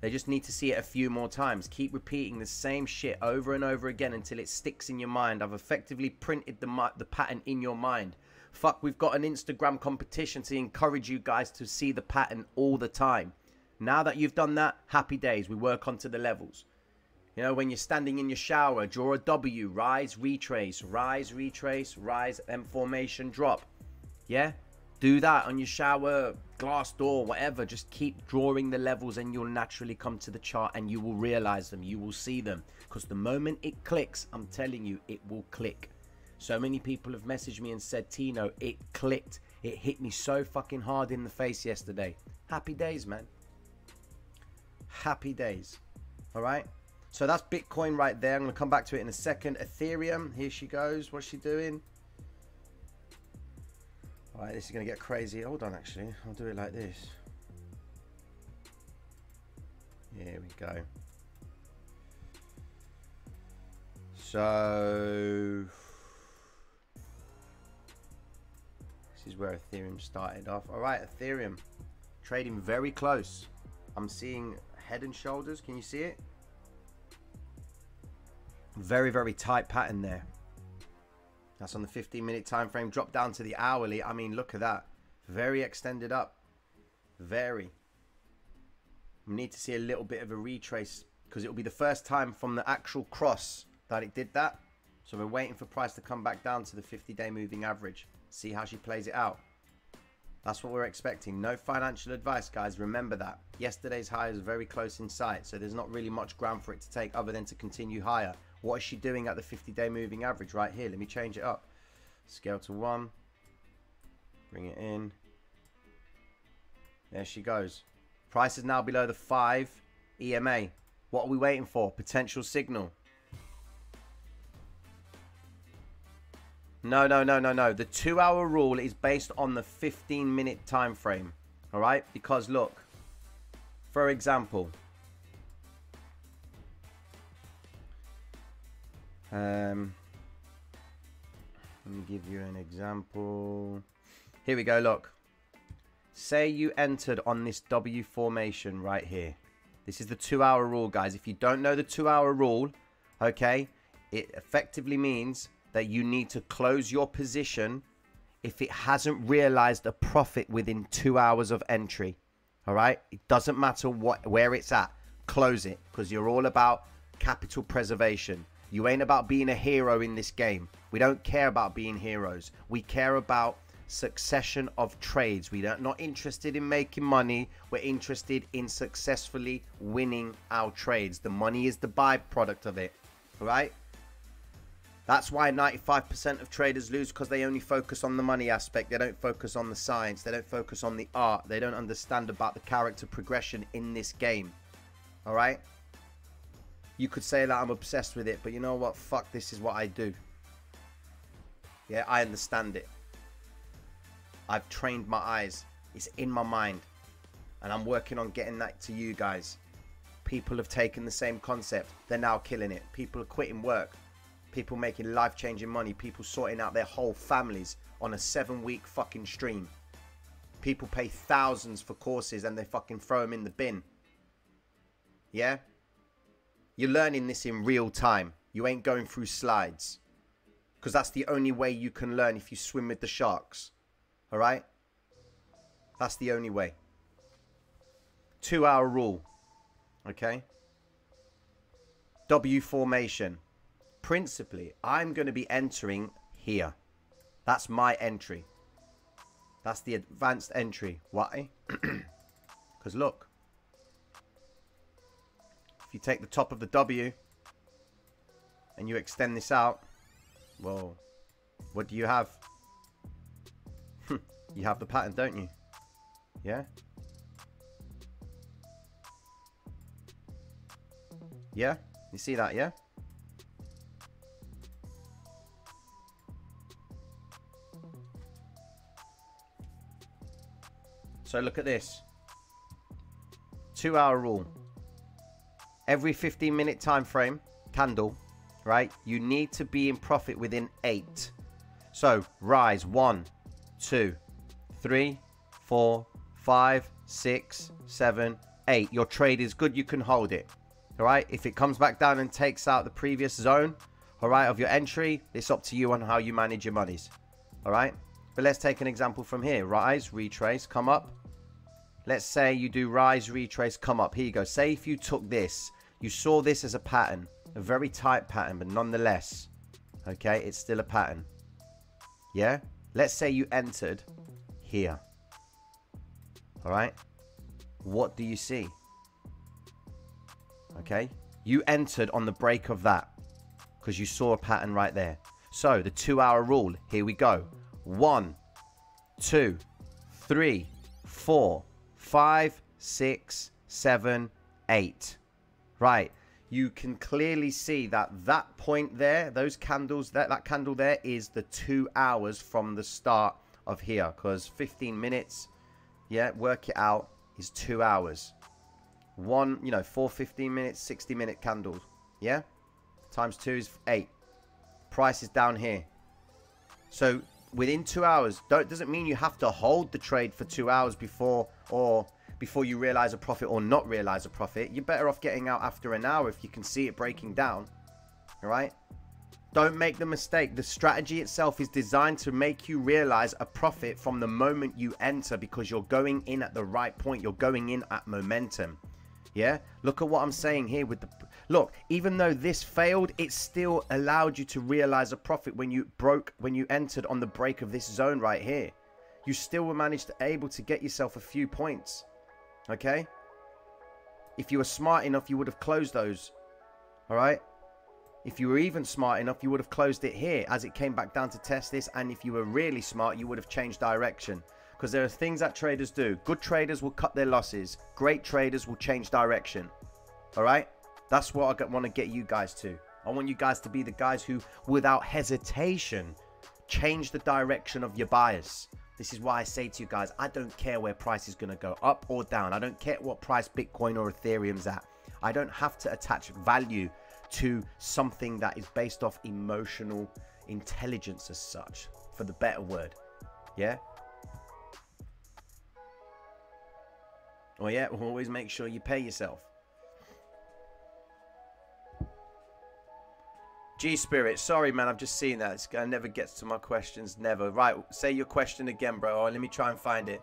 Speaker 2: They just need to see it a few more times. Keep repeating the same shit over and over again until it sticks in your mind. I've effectively printed the, the pattern in your mind. Fuck, we've got an Instagram competition to encourage you guys to see the pattern all the time. Now that you've done that, happy days. We work onto the levels. You know, when you're standing in your shower, draw a W, rise, retrace, rise, retrace, rise, M formation, drop. Yeah? Do that on your shower, glass door, whatever. Just keep drawing the levels and you'll naturally come to the chart and you will realize them. You will see them. Because the moment it clicks, I'm telling you, it will click. So many people have messaged me and said, Tino, it clicked. It hit me so fucking hard in the face yesterday. Happy days, man. Happy days. All right? So that's Bitcoin right there. I'm going to come back to it in a second. Ethereum, here she goes. What's she doing? All right, this is going to get crazy. Hold on, actually. I'll do it like this. Here we go. So... This is where Ethereum started off. All right, Ethereum. Trading very close. I'm seeing head and shoulders. Can you see it? Very, very tight pattern there. That's on the 15 minute time frame. Drop down to the hourly. I mean, look at that. Very extended up. Very. We need to see a little bit of a retrace because it'll be the first time from the actual cross that it did that. So we're waiting for price to come back down to the 50 day moving average. See how she plays it out. That's what we're expecting. No financial advice, guys. Remember that. Yesterday's high is very close in sight, so there's not really much ground for it to take other than to continue higher. What is she doing at the 50-day moving average right here? Let me change it up. Scale to 1. Bring it in. There she goes. Price is now below the 5 EMA. What are we waiting for? Potential signal. No, no, no, no, no. The two-hour rule is based on the 15-minute time frame. All right? Because look, for example, Um, let me give you an example. Here we go, look. Say you entered on this W formation right here. This is the two hour rule, guys. If you don't know the two hour rule, okay, it effectively means that you need to close your position if it hasn't realized a profit within two hours of entry. All right, it doesn't matter what where it's at, close it because you're all about capital preservation. You ain't about being a hero in this game. We don't care about being heroes. We care about succession of trades. We are not interested in making money. We're interested in successfully winning our trades. The money is the byproduct of it. Right? That's why 95% of traders lose because they only focus on the money aspect. They don't focus on the science. They don't focus on the art. They don't understand about the character progression in this game. All right? You could say that I'm obsessed with it, but you know what? Fuck, this is what I do. Yeah, I understand it. I've trained my eyes. It's in my mind. And I'm working on getting that to you guys. People have taken the same concept. They're now killing it. People are quitting work. People making life changing money. People sorting out their whole families on a seven week fucking stream. People pay thousands for courses and they fucking throw them in the bin. Yeah? You're learning this in real time. You ain't going through slides. Because that's the only way you can learn if you swim with the sharks. Alright? That's the only way. Two hour rule. Okay? W formation. Principally, I'm going to be entering here. That's my entry. That's the advanced entry. Why? Because look you take the top of the W and you extend this out, well, what do you have? you have the pattern, don't you? Yeah? Yeah? You see that, yeah? So look at this. Two hour rule. Every 15 minute time frame candle, right? You need to be in profit within eight. So rise one, two, three, four, five, six, seven, eight. Your trade is good. You can hold it. All right. If it comes back down and takes out the previous zone, all right, of your entry, it's up to you on how you manage your monies. All right. But let's take an example from here. Rise, retrace, come up. Let's say you do rise, retrace, come up. Here you go. Say if you took this, you saw this as a pattern, a very tight pattern, but nonetheless, okay, it's still a pattern. Yeah? Let's say you entered here. All right. What do you see? Okay. You entered on the break of that because you saw a pattern right there. So the two hour rule, here we go. One, two, three, four, five, six, seven, eight. Right. You can clearly see that that point there, those candles, that, that candle there is the two hours from the start of here because 15 minutes, yeah, work it out, is two hours. One, you know, four 15 minutes, 60 minute candles, yeah? Times two is eight. Price is down here. So within two hours, don't doesn't mean you have to hold the trade for two hours before or before you realize a profit or not realize a profit. You're better off getting out after an hour if you can see it breaking down. All right? Don't make the mistake. The strategy itself is designed to make you realize a profit from the moment you enter because you're going in at the right point. You're going in at momentum. Yeah? Look at what I'm saying here with the Look, even though this failed, it still allowed you to realize a profit when you broke when you entered on the break of this zone right here. You still were managed to able to get yourself a few points. Okay? If you were smart enough, you would have closed those. All right? If you were even smart enough, you would have closed it here as it came back down to test this. And if you were really smart, you would have changed direction. Because there are things that traders do. Good traders will cut their losses. Great traders will change direction. All right? That's what I want to get you guys to. I want you guys to be the guys who, without hesitation, change the direction of your bias. This is why I say to you guys, I don't care where price is going to go up or down. I don't care what price Bitcoin or Ethereum's at. I don't have to attach value to something that is based off emotional intelligence as such, for the better word. Yeah? Oh yeah, always make sure you pay yourself. G Spirit, sorry man, I've just seen that. This guy never gets to my questions, never. Right, say your question again, bro. Let me try and find it.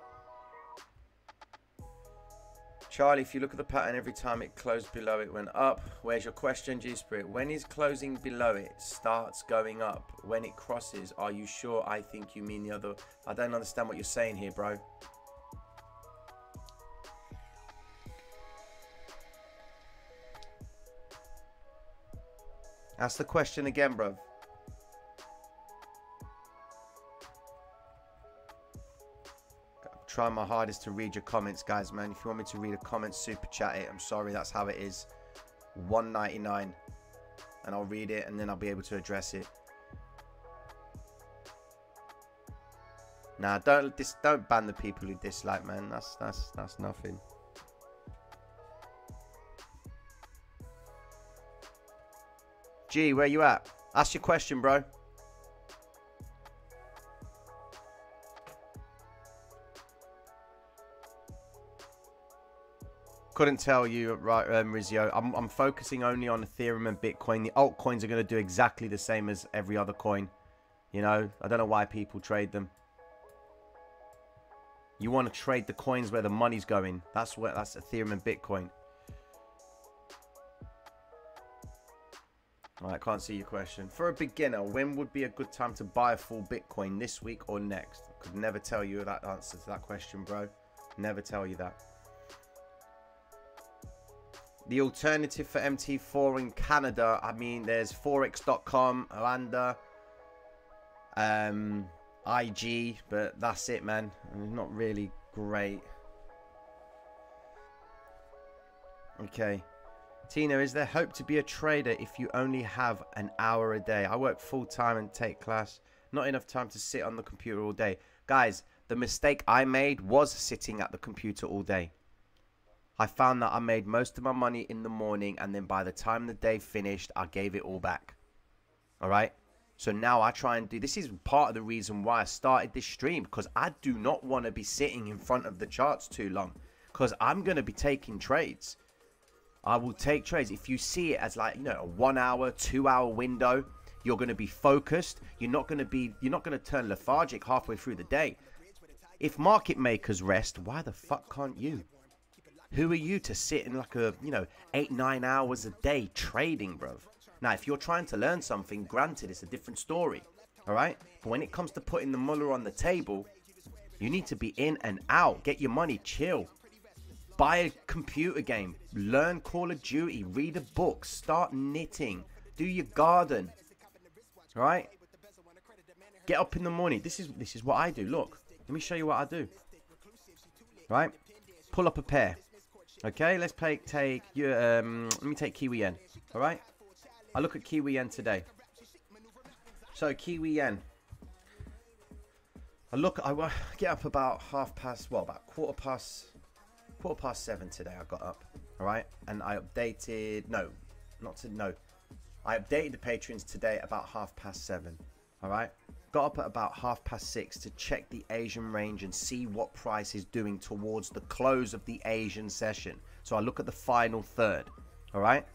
Speaker 2: Charlie, if you look at the pattern every time it closed below it went up. Where's your question, G Spirit? When is closing below it starts going up? When it crosses, are you sure? I think you mean the other. I don't understand what you're saying here, bro. Ask the question again, bro. Trying my hardest to read your comments, guys, man. If you want me to read a comment, super chat it. I'm sorry, that's how it is. 199 and I'll read it and then I'll be able to address it. Nah, don't dis don't ban the people who dislike, man. That's that's that's nothing. G, where you at? Ask your question, bro. Couldn't tell you, right, um. I'm, I'm focusing only on Ethereum and Bitcoin. The altcoins are going to do exactly the same as every other coin. You know, I don't know why people trade them. You want to trade the coins where the money's going. That's where that's Ethereum and Bitcoin. I can't see your question. For a beginner, when would be a good time to buy a full Bitcoin this week or next? I could never tell you that answer to that question, bro. Never tell you that. The alternative for MT4 in Canada, I mean, there's Forex.com, Oanda, um, IG, but that's it, man. Not really great. Okay. Tino, is there hope to be a trader if you only have an hour a day? I work full time and take class. Not enough time to sit on the computer all day. Guys, the mistake I made was sitting at the computer all day. I found that I made most of my money in the morning, and then by the time the day finished, I gave it all back. All right. So now I try and do this is part of the reason why I started this stream because I do not want to be sitting in front of the charts too long because I'm going to be taking trades. I will take trades. If you see it as like, you know, a one hour, two hour window, you're going to be focused. You're not going to be, you're not going to turn lethargic halfway through the day. If market makers rest, why the fuck can't you? Who are you to sit in like a, you know, eight, nine hours a day trading, bruv? Now, if you're trying to learn something, granted, it's a different story. All right? But when it comes to putting the mullah on the table, you need to be in and out. Get your money, chill. Buy a computer game, learn Call of Duty, read a book, start knitting, do your garden. right? Get up in the morning. This is this is what I do. Look, let me show you what I do. Right? Pull up a pair. Okay, let's play take your um let me take Kiwi Yen. All right? I look at Kiwi Yen today. So Kiwi Yen. I look. I get up about half past. Well, about quarter past. Quarter past seven today. I got up. All right, and I updated. No, not to no. I updated the patrons today about half past seven. All right. Got up at about half past six to check the Asian range and see what price is doing towards the close of the Asian session. So I look at the final third. All right.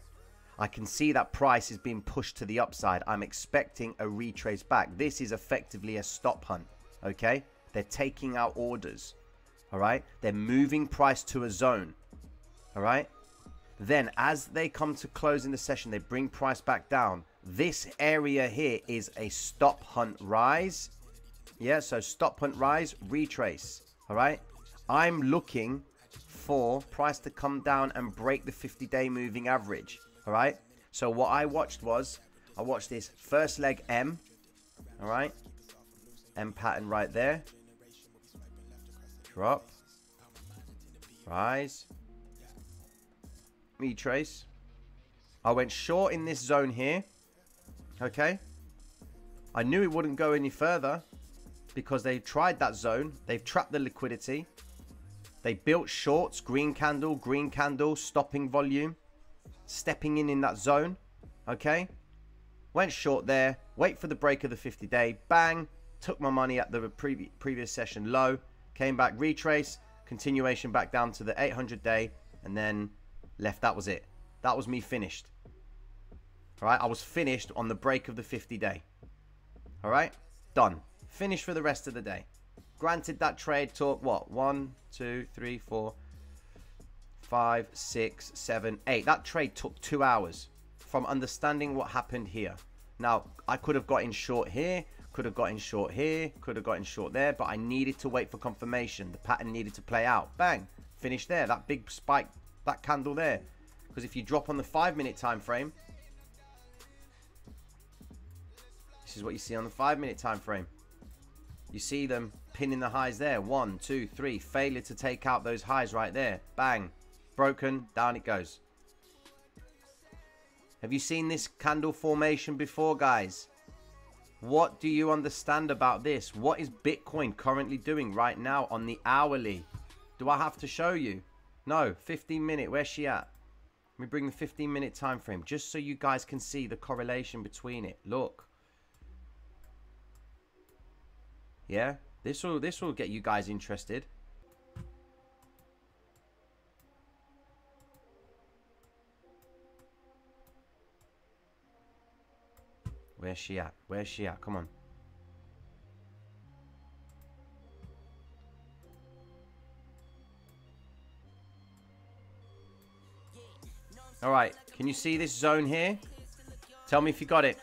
Speaker 2: I can see that price is being pushed to the upside. I'm expecting a retrace back. This is effectively a stop hunt, okay? They're taking out orders, all right? They're moving price to a zone, all right? Then as they come to close in the session, they bring price back down. This area here is a stop hunt rise. Yeah, so stop hunt rise, retrace, all right? I'm looking for price to come down and break the 50-day moving average. All right. So what I watched was I watched this first leg M. All right. M pattern right there. Drop. Rise. Retrace. I went short in this zone here. Okay. I knew it wouldn't go any further because they tried that zone. They've trapped the liquidity. They built shorts, green candle, green candle, stopping volume stepping in in that zone. Okay. Went short there. Wait for the break of the 50 day. Bang. Took my money at the pre previous session low. Came back, retrace. Continuation back down to the 800 day. And then left. That was it. That was me finished. All right. I was finished on the break of the 50 day. All right. Done. Finished for the rest of the day. Granted, that trade took what? One, two, three, four five, six, seven, eight. That trade took two hours from understanding what happened here. Now, I could have got in short here, could have got in short here, could have got in short there, but I needed to wait for confirmation. The pattern needed to play out. Bang, finish there. That big spike, that candle there. Because if you drop on the five minute time frame, this is what you see on the five minute time frame. You see them pinning the highs there. One, two, three. Failure to take out those highs right there. Bang. Broken. Down it goes. Have you seen this candle formation before, guys? What do you understand about this? What is Bitcoin currently doing right now on the hourly? Do I have to show you? No, 15 minute. Where's she at? Let me bring the 15 minute time frame just so you guys can see the correlation between it. Look. Yeah, this will this will get you guys interested. Where's she at? Where's she at? Come on. All right. Can you see this zone here? Tell me if you got it.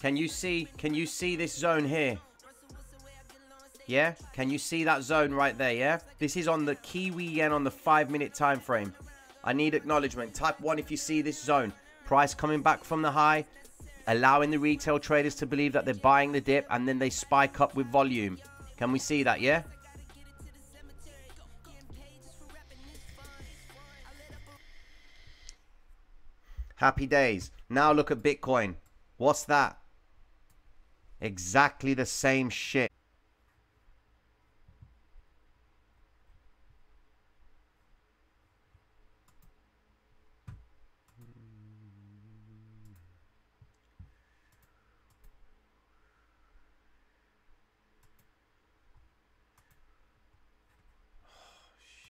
Speaker 2: Can you see can you see this zone here? Yeah? Can you see that zone right there, yeah? This is on the Kiwi Yen on the 5 minute time frame. I need acknowledgement. Type 1 if you see this zone. Price coming back from the high, allowing the retail traders to believe that they're buying the dip and then they spike up with volume. Can we see that, yeah? Happy days. Now look at Bitcoin. What's that? Exactly the same shit.